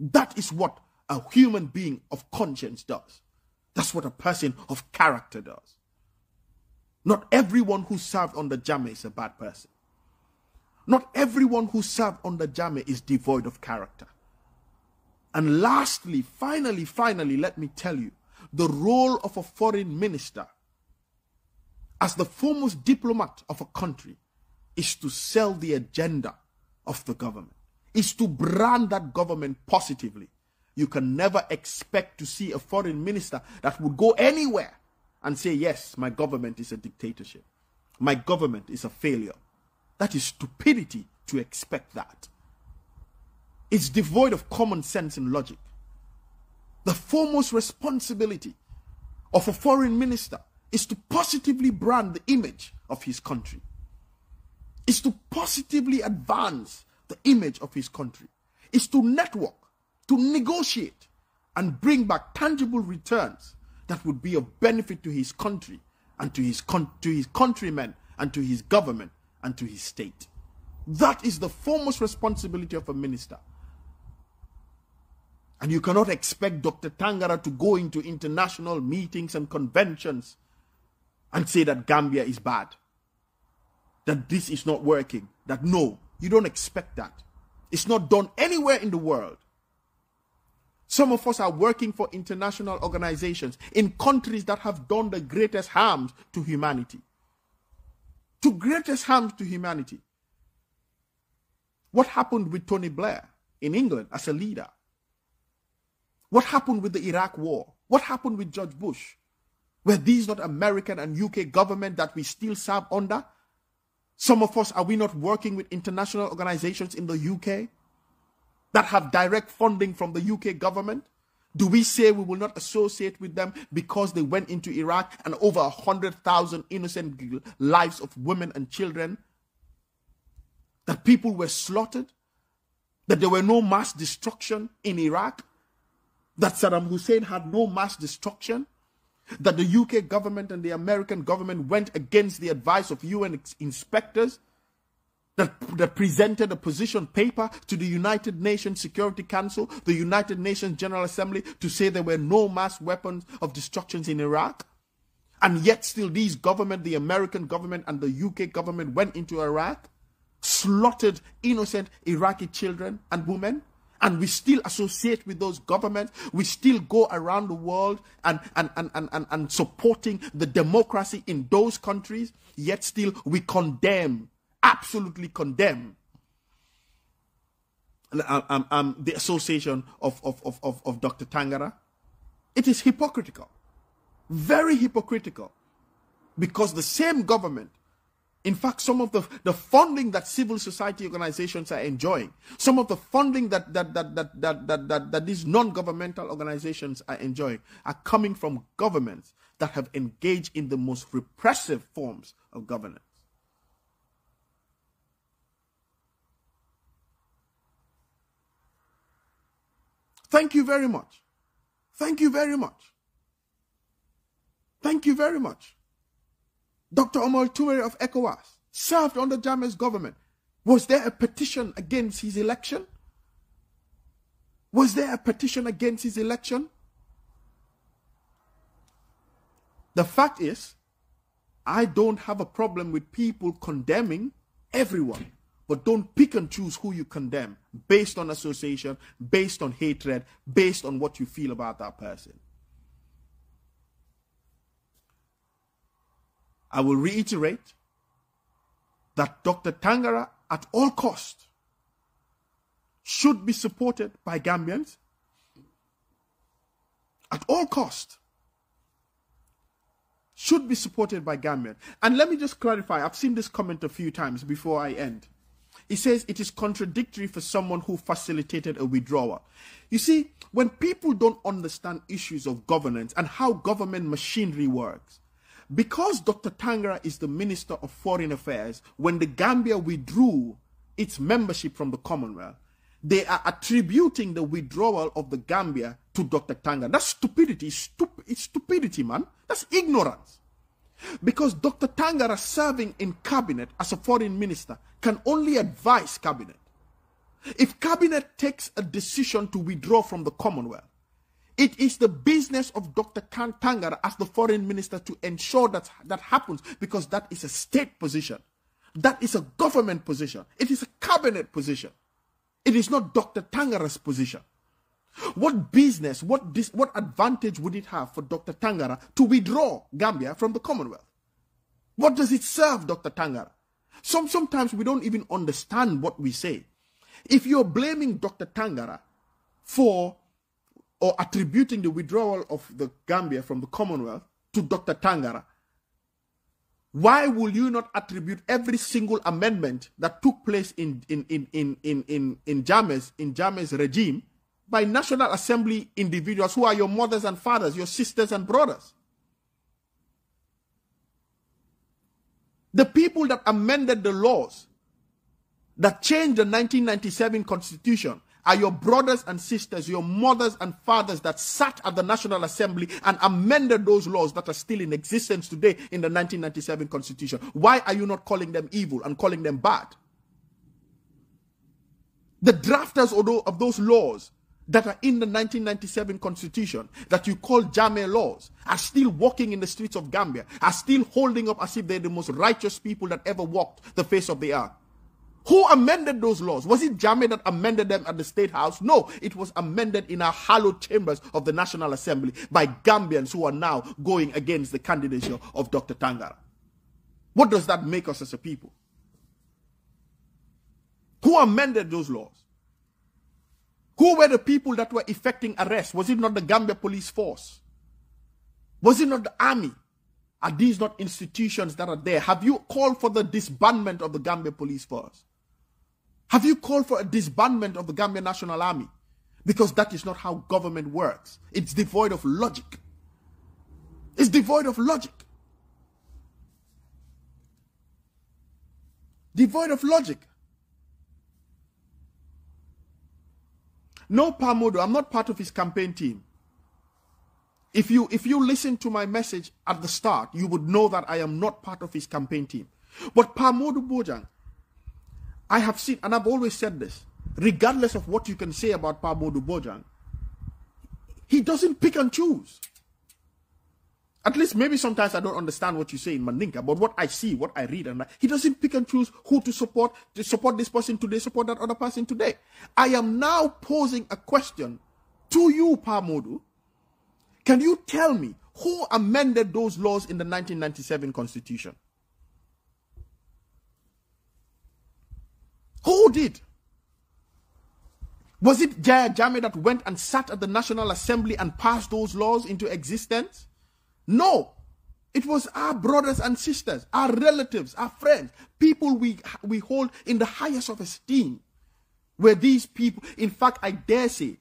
That is what a human being of conscience does. That's what a person of character does. Not everyone who served under Jammeh is a bad person. Not everyone who served under Jammeh is devoid of character. And lastly, finally, finally, let me tell you the role of a foreign minister as the foremost diplomat of a country is to sell the agenda of the government, is to brand that government positively. You can never expect to see a foreign minister that would go anywhere and say, Yes, my government is a dictatorship. My government is a failure. That is stupidity to expect that. It's devoid of common sense and logic. The foremost responsibility of a foreign minister is to positively brand the image of his country, is to positively advance the image of his country, is to network, to negotiate, and bring back tangible returns that would be of benefit to his country and to his, to his countrymen and to his government and to his state. That is the foremost responsibility of a minister. And you cannot expect Dr. Tangara to go into international meetings and conventions and say that Gambia is bad, that this is not working, that no, you don't expect that. It's not done anywhere in the world. Some of us are working for international organizations in countries that have done the greatest harms to humanity. To greatest harms to humanity. What happened with Tony Blair in England as a leader? What happened with the Iraq war? What happened with George Bush? Were these not American and UK government that we still serve under? Some of us, are we not working with international organizations in the UK that have direct funding from the UK government? Do we say we will not associate with them because they went into Iraq and over 100,000 innocent lives of women and children? That people were slaughtered? That there were no mass destruction in Iraq? That Saddam Hussein had no mass destruction? that the UK government and the American government went against the advice of UN inspectors that, that presented a position paper to the United Nations Security Council, the United Nations General Assembly, to say there were no mass weapons of destructions in Iraq. And yet still these government, the American government and the UK government went into Iraq, slaughtered innocent Iraqi children and women, and we still associate with those governments. We still go around the world and, and, and, and, and, and supporting the democracy in those countries, yet still we condemn, absolutely condemn um, um, the association of, of, of, of, of Dr. Tangara. It is hypocritical. Very hypocritical. Because the same government in fact, some of the, the funding that civil society organizations are enjoying, some of the funding that, that, that, that, that, that, that, that these non governmental organizations are enjoying are coming from governments that have engaged in the most repressive forms of governance. Thank you very much. Thank you very much. Thank you very much. Dr. Omar Touray of ECOWAS served under Jammeh's government. Was there a petition against his election? Was there a petition against his election? The fact is, I don't have a problem with people condemning everyone, but don't pick and choose who you condemn based on association, based on hatred, based on what you feel about that person. I will reiterate that Dr. Tangara, at all cost, should be supported by Gambians at all cost should be supported by Gambians. And let me just clarify, I've seen this comment a few times before I end. He says it is contradictory for someone who facilitated a withdrawal. You see, when people don't understand issues of governance and how government machinery works, because Dr. Tangara is the Minister of Foreign Affairs, when the Gambia withdrew its membership from the Commonwealth, they are attributing the withdrawal of the Gambia to Dr. Tangara. That's stupidity. Stup- it's stupidity, man. That's ignorance. Because Dr. Tangara serving in cabinet as a foreign minister can only advise cabinet. If cabinet takes a decision to withdraw from the Commonwealth, it is the business of Dr. Khan Tangara as the foreign minister to ensure that that happens because that is a state position. That is a government position. It is a cabinet position. It is not Dr. Tangara's position. What business, what dis, what advantage would it have for Dr. Tangara to withdraw Gambia from the Commonwealth? What does it serve Dr. Tangara? Some, sometimes we don't even understand what we say. If you're blaming Dr. Tangara for or attributing the withdrawal of the Gambia from the Commonwealth to Dr. Tangara, why will you not attribute every single amendment that took place in in in in in in, in Jammeh's in Jammeh's regime by National Assembly individuals who are your mothers and fathers, your sisters and brothers? The people that amended the laws that changed the 1997 constitution are your brothers and sisters, your mothers and fathers that sat at the National Assembly and amended those laws that are still in existence today in the 1997 Constitution. Why are you not calling them evil and calling them bad? The drafters of those laws that are in the 1997 Constitution that you call Jammeh laws are still walking in the streets of Gambia, are still holding up as if they're the most righteous people that ever walked the face of the earth. Who amended those laws? Was it Jammeh that amended them at the State House? No, it was amended in our hallowed chambers of the National Assembly by Gambians who are now going against the candidature of Dr. Tangara. What does that make us as a people? Who amended those laws? Who were the people that were effecting arrests? Was it not the Gambia police force? Was it not the army? Are these not institutions that are there? Have you called for the disbandment of the Gambia police force? Have you called for a disbandment of the Gambia National Army? Because that is not how government works. It's devoid of logic. It's devoid of logic. Devoid of logic. No, Pa Modou, I'm not part of his campaign team. If you if you listen to my message at the start, you would know that I am not part of his campaign team. But Pa Modou Bojang, I have seen, and I've always said this, regardless of what you can say about Pa Modou Bojang, he doesn't pick and choose. At least maybe sometimes I don't understand what you say in Mandinka, but what I see, what I read, and I, he doesn't pick and choose who to support, to support this person today, support that other person today. I am now posing a question to you, Pa Modou. Can you tell me who amended those laws in the 1997 constitution? Who did? Was it Yahya Jammeh that went and sat at the National Assembly and passed those laws into existence? No. It was our brothers and sisters, our relatives, our friends, people we, we hold in the highest of esteem. Were these people, in fact, I dare say,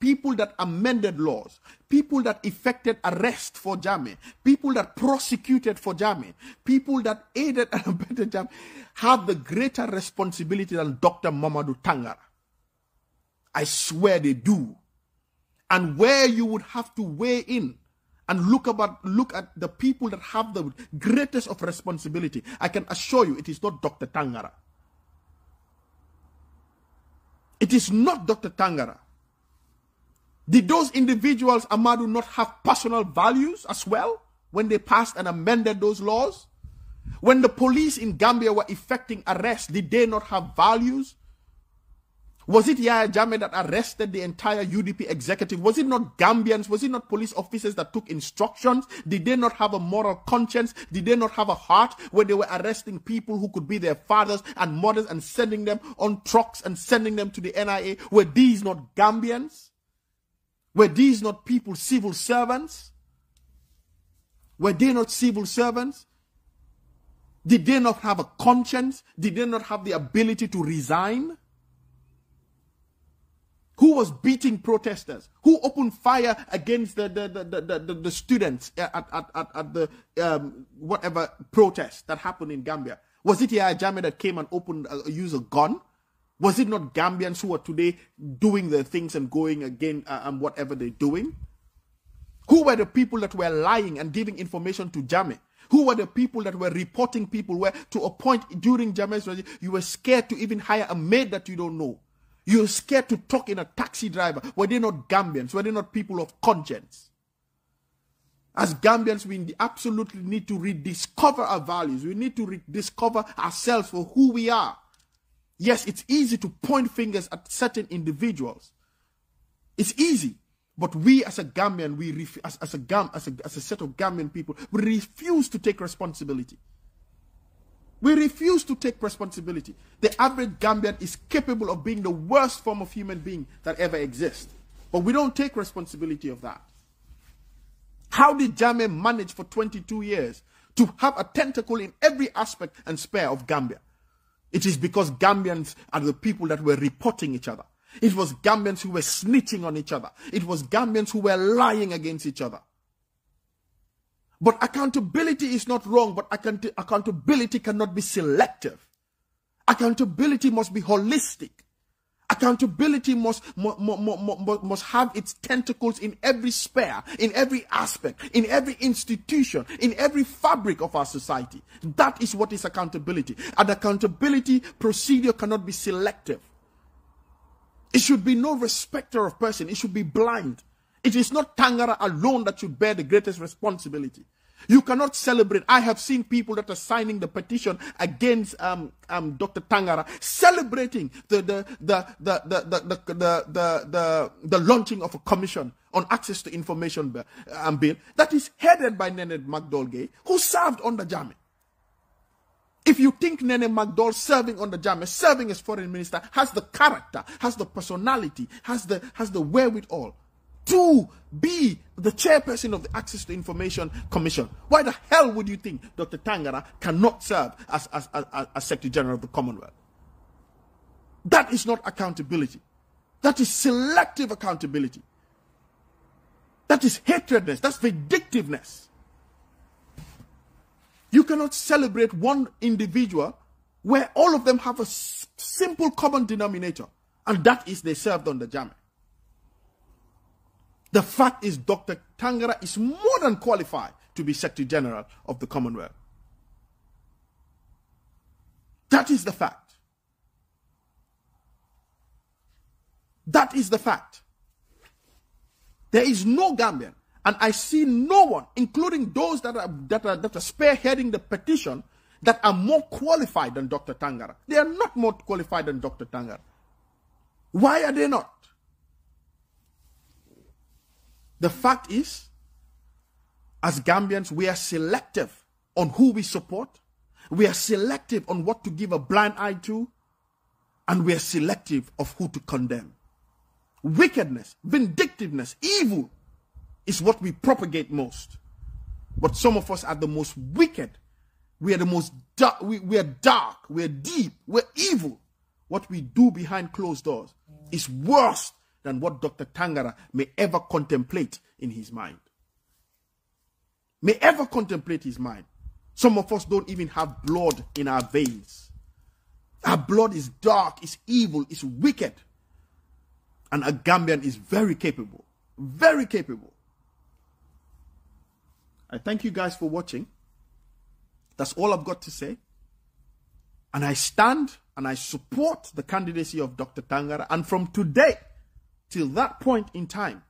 people that amended laws, people that effected arrest for Jammeh, people that prosecuted for Jammeh, people that aided and abetted Jammeh, have the greater responsibility than Dr. Mamadou Tangara. I swear they do. And where you would have to weigh in and look about look at the people that have the greatest of responsibility, I can assure you it is not Dr. Tangara. It is not Dr. Tangara. Did those individuals, Amadu, not have personal values as well when they passed and amended those laws? When the police in Gambia were effecting arrests, did they not have values? Was it Yahya Jammeh that arrested the entire UDP executive? Was it not Gambians? Was it not police officers that took instructions? Did they not have a moral conscience? Did they not have a heart when they were arresting people who could be their fathers and mothers and sending them on trucks and sending them to the NIA? Were these not Gambians? Were these not people, civil servants? Were they not civil servants? Did they not have a conscience? Did they not have the ability to resign? Who was beating protesters? Who opened fire against the, the, the, the, the, students at, at, at, at the um, whatever protest that happened in Gambia? Was it Yahya Jammeh that came and opened, uh, used a gun? Was it not Gambians who are today doing their things and going again uh, and whatever they're doing? Who were the people that were lying and giving information to Jammeh? Who were the people that were reporting people where to a point during Jammeh's regime, you were scared to even hire a maid that you don't know? You're scared to talk in a taxi driver. Were they not Gambians? Were they not people of conscience? As Gambians, we absolutely need to rediscover our values. We need to rediscover ourselves for who we are. Yes, it's easy to point fingers at certain individuals. It's easy. But we as a Gambian, we as, as, a Gam, as, a, as a set of Gambian people, we refuse to take responsibility. We refuse to take responsibility. The average Gambian is capable of being the worst form of human being that ever exists. But we don't take responsibility of that. How did Jammeh manage for 22 years to have a tentacle in every aspect and sphere of Gambia? It is because Gambians are the people that were reporting each other. It was Gambians who were snitching on each other. It was Gambians who were lying against each other. But accountability is not wrong, but account accountability cannot be selective. Accountability must be holistic. Accountability must, must, must have its tentacles in every sphere, in every aspect, in every institution, in every fabric of our society. That is what is accountability. And accountability procedure cannot be selective. It should be no respecter of person. It should be blind. It is not Tangara alone that should bear the greatest responsibility. You cannot celebrate. I have seen people that are signing the petition against um, um, Dr. Tangara celebrating the the the the the the the, the, the, the launching of a commission on access to information bill, um, that is headed by Neneh MacDouall-Gaye, who served under Jammeh. If you think Neneh MacDouall serving under Jammeh, serving as foreign minister, has the character, has the personality, has the has the wherewithal to be the chairperson of the Access to Information Commission. Why the hell would you think Dr. Tangara cannot serve as, as, as, as Secretary General of the Commonwealth? That is not accountability. That is selective accountability. That is hatredness. That's vindictiveness. You cannot celebrate one individual where all of them have a simple common denominator, and that is they served on the Jammeh. The fact is, Dr. Tangara is more than qualified to be Secretary General of the Commonwealth. That is the fact. That is the fact. There is no Gambian, and I see no one, including those that are, that are, that are spearheading the petition, that are more qualified than Dr. Tangara. They are not more qualified than Dr. Tangara. Why are they not? The fact is, as Gambians, we are selective on who we support. We are selective on what to give a blind eye to. And we are selective of who to condemn. wickedness, vindictiveness, evil is what we propagate most. But some of us are the most wicked. We are the most dark. We, we are dark. We are deep. We're evil. What we do behind closed doors is worse than what Dr. Tangara may ever contemplate in his mind. May ever contemplate his mind. Some of us don't even have blood in our veins. Our blood is dark, is evil, is wicked. And a Gambian is very capable. Very capable. I thank you guys for watching. That's all I've got to say. And I stand and I support the candidacy of Dr. Tangara. And from today till that point in time,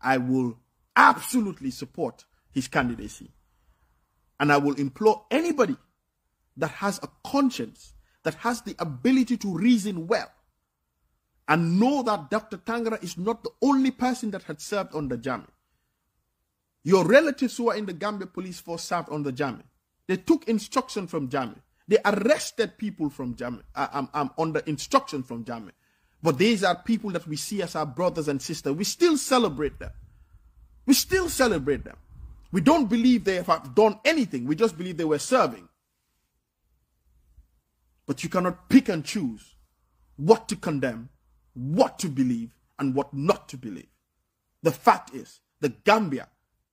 I will absolutely support his candidacy. And I will implore anybody that has a conscience, that has the ability to reason well, and know that Dr. Tangara is not the only person that had served on the Jammeh. Your relatives who are in the Gambia police force served on the Jammeh. They took instruction from Jammeh. They arrested people from Jammeh, uh, um, um, under instruction from Jammeh. But these are people that we see as our brothers and sisters. We still celebrate them. We still celebrate them. We don't believe they have done anything. We just believe they were serving. But you cannot pick and choose what to condemn, what to believe, and what not to believe. The fact is, the Gambia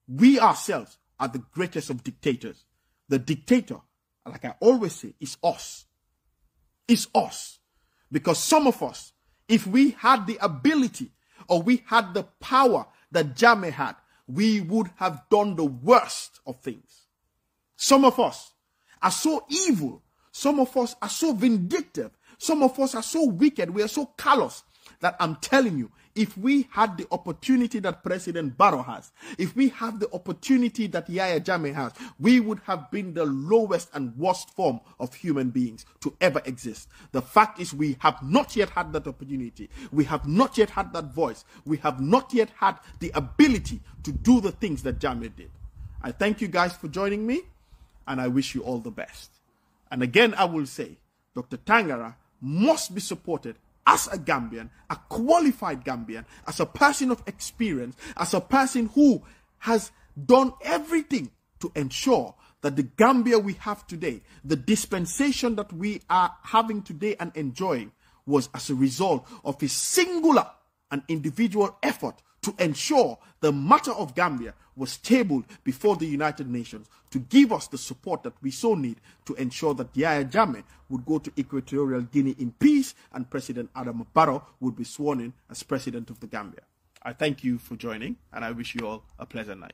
we ourselves are the greatest of dictators. The dictator, like I always say, is us. Is us. Because some of us, if we had the ability or we had the power that Jammeh had, we would have done the worst of things. Some of us are so evil. Some of us are so vindictive. Some of us are so wicked. We are so callous that I'm telling you, if we had the opportunity that President Barrow has, if we have the opportunity that Yahya Jammeh has, we would have been the lowest and worst form of human beings to ever exist. The fact is we have not yet had that opportunity. We have not yet had that voice. We have not yet had the ability to do the things that Jammeh did. I thank you guys for joining me and I wish you all the best. And again, I will say, Dr. Tangara must be supported as a Gambian, a qualified Gambian, as a person of experience, as a person who has done everything to ensure that the Gambia we have today, the dispensation that we are having today and enjoying, was as a result of his singular and individual effort to ensure the matter of Gambia was tabled before the United Nations to give us the support that we so need to ensure that Yahya Jammeh would go to Equatorial Guinea in peace and President Adam Barrow would be sworn in as President of the Gambia. I thank you for joining and I wish you all a pleasant night.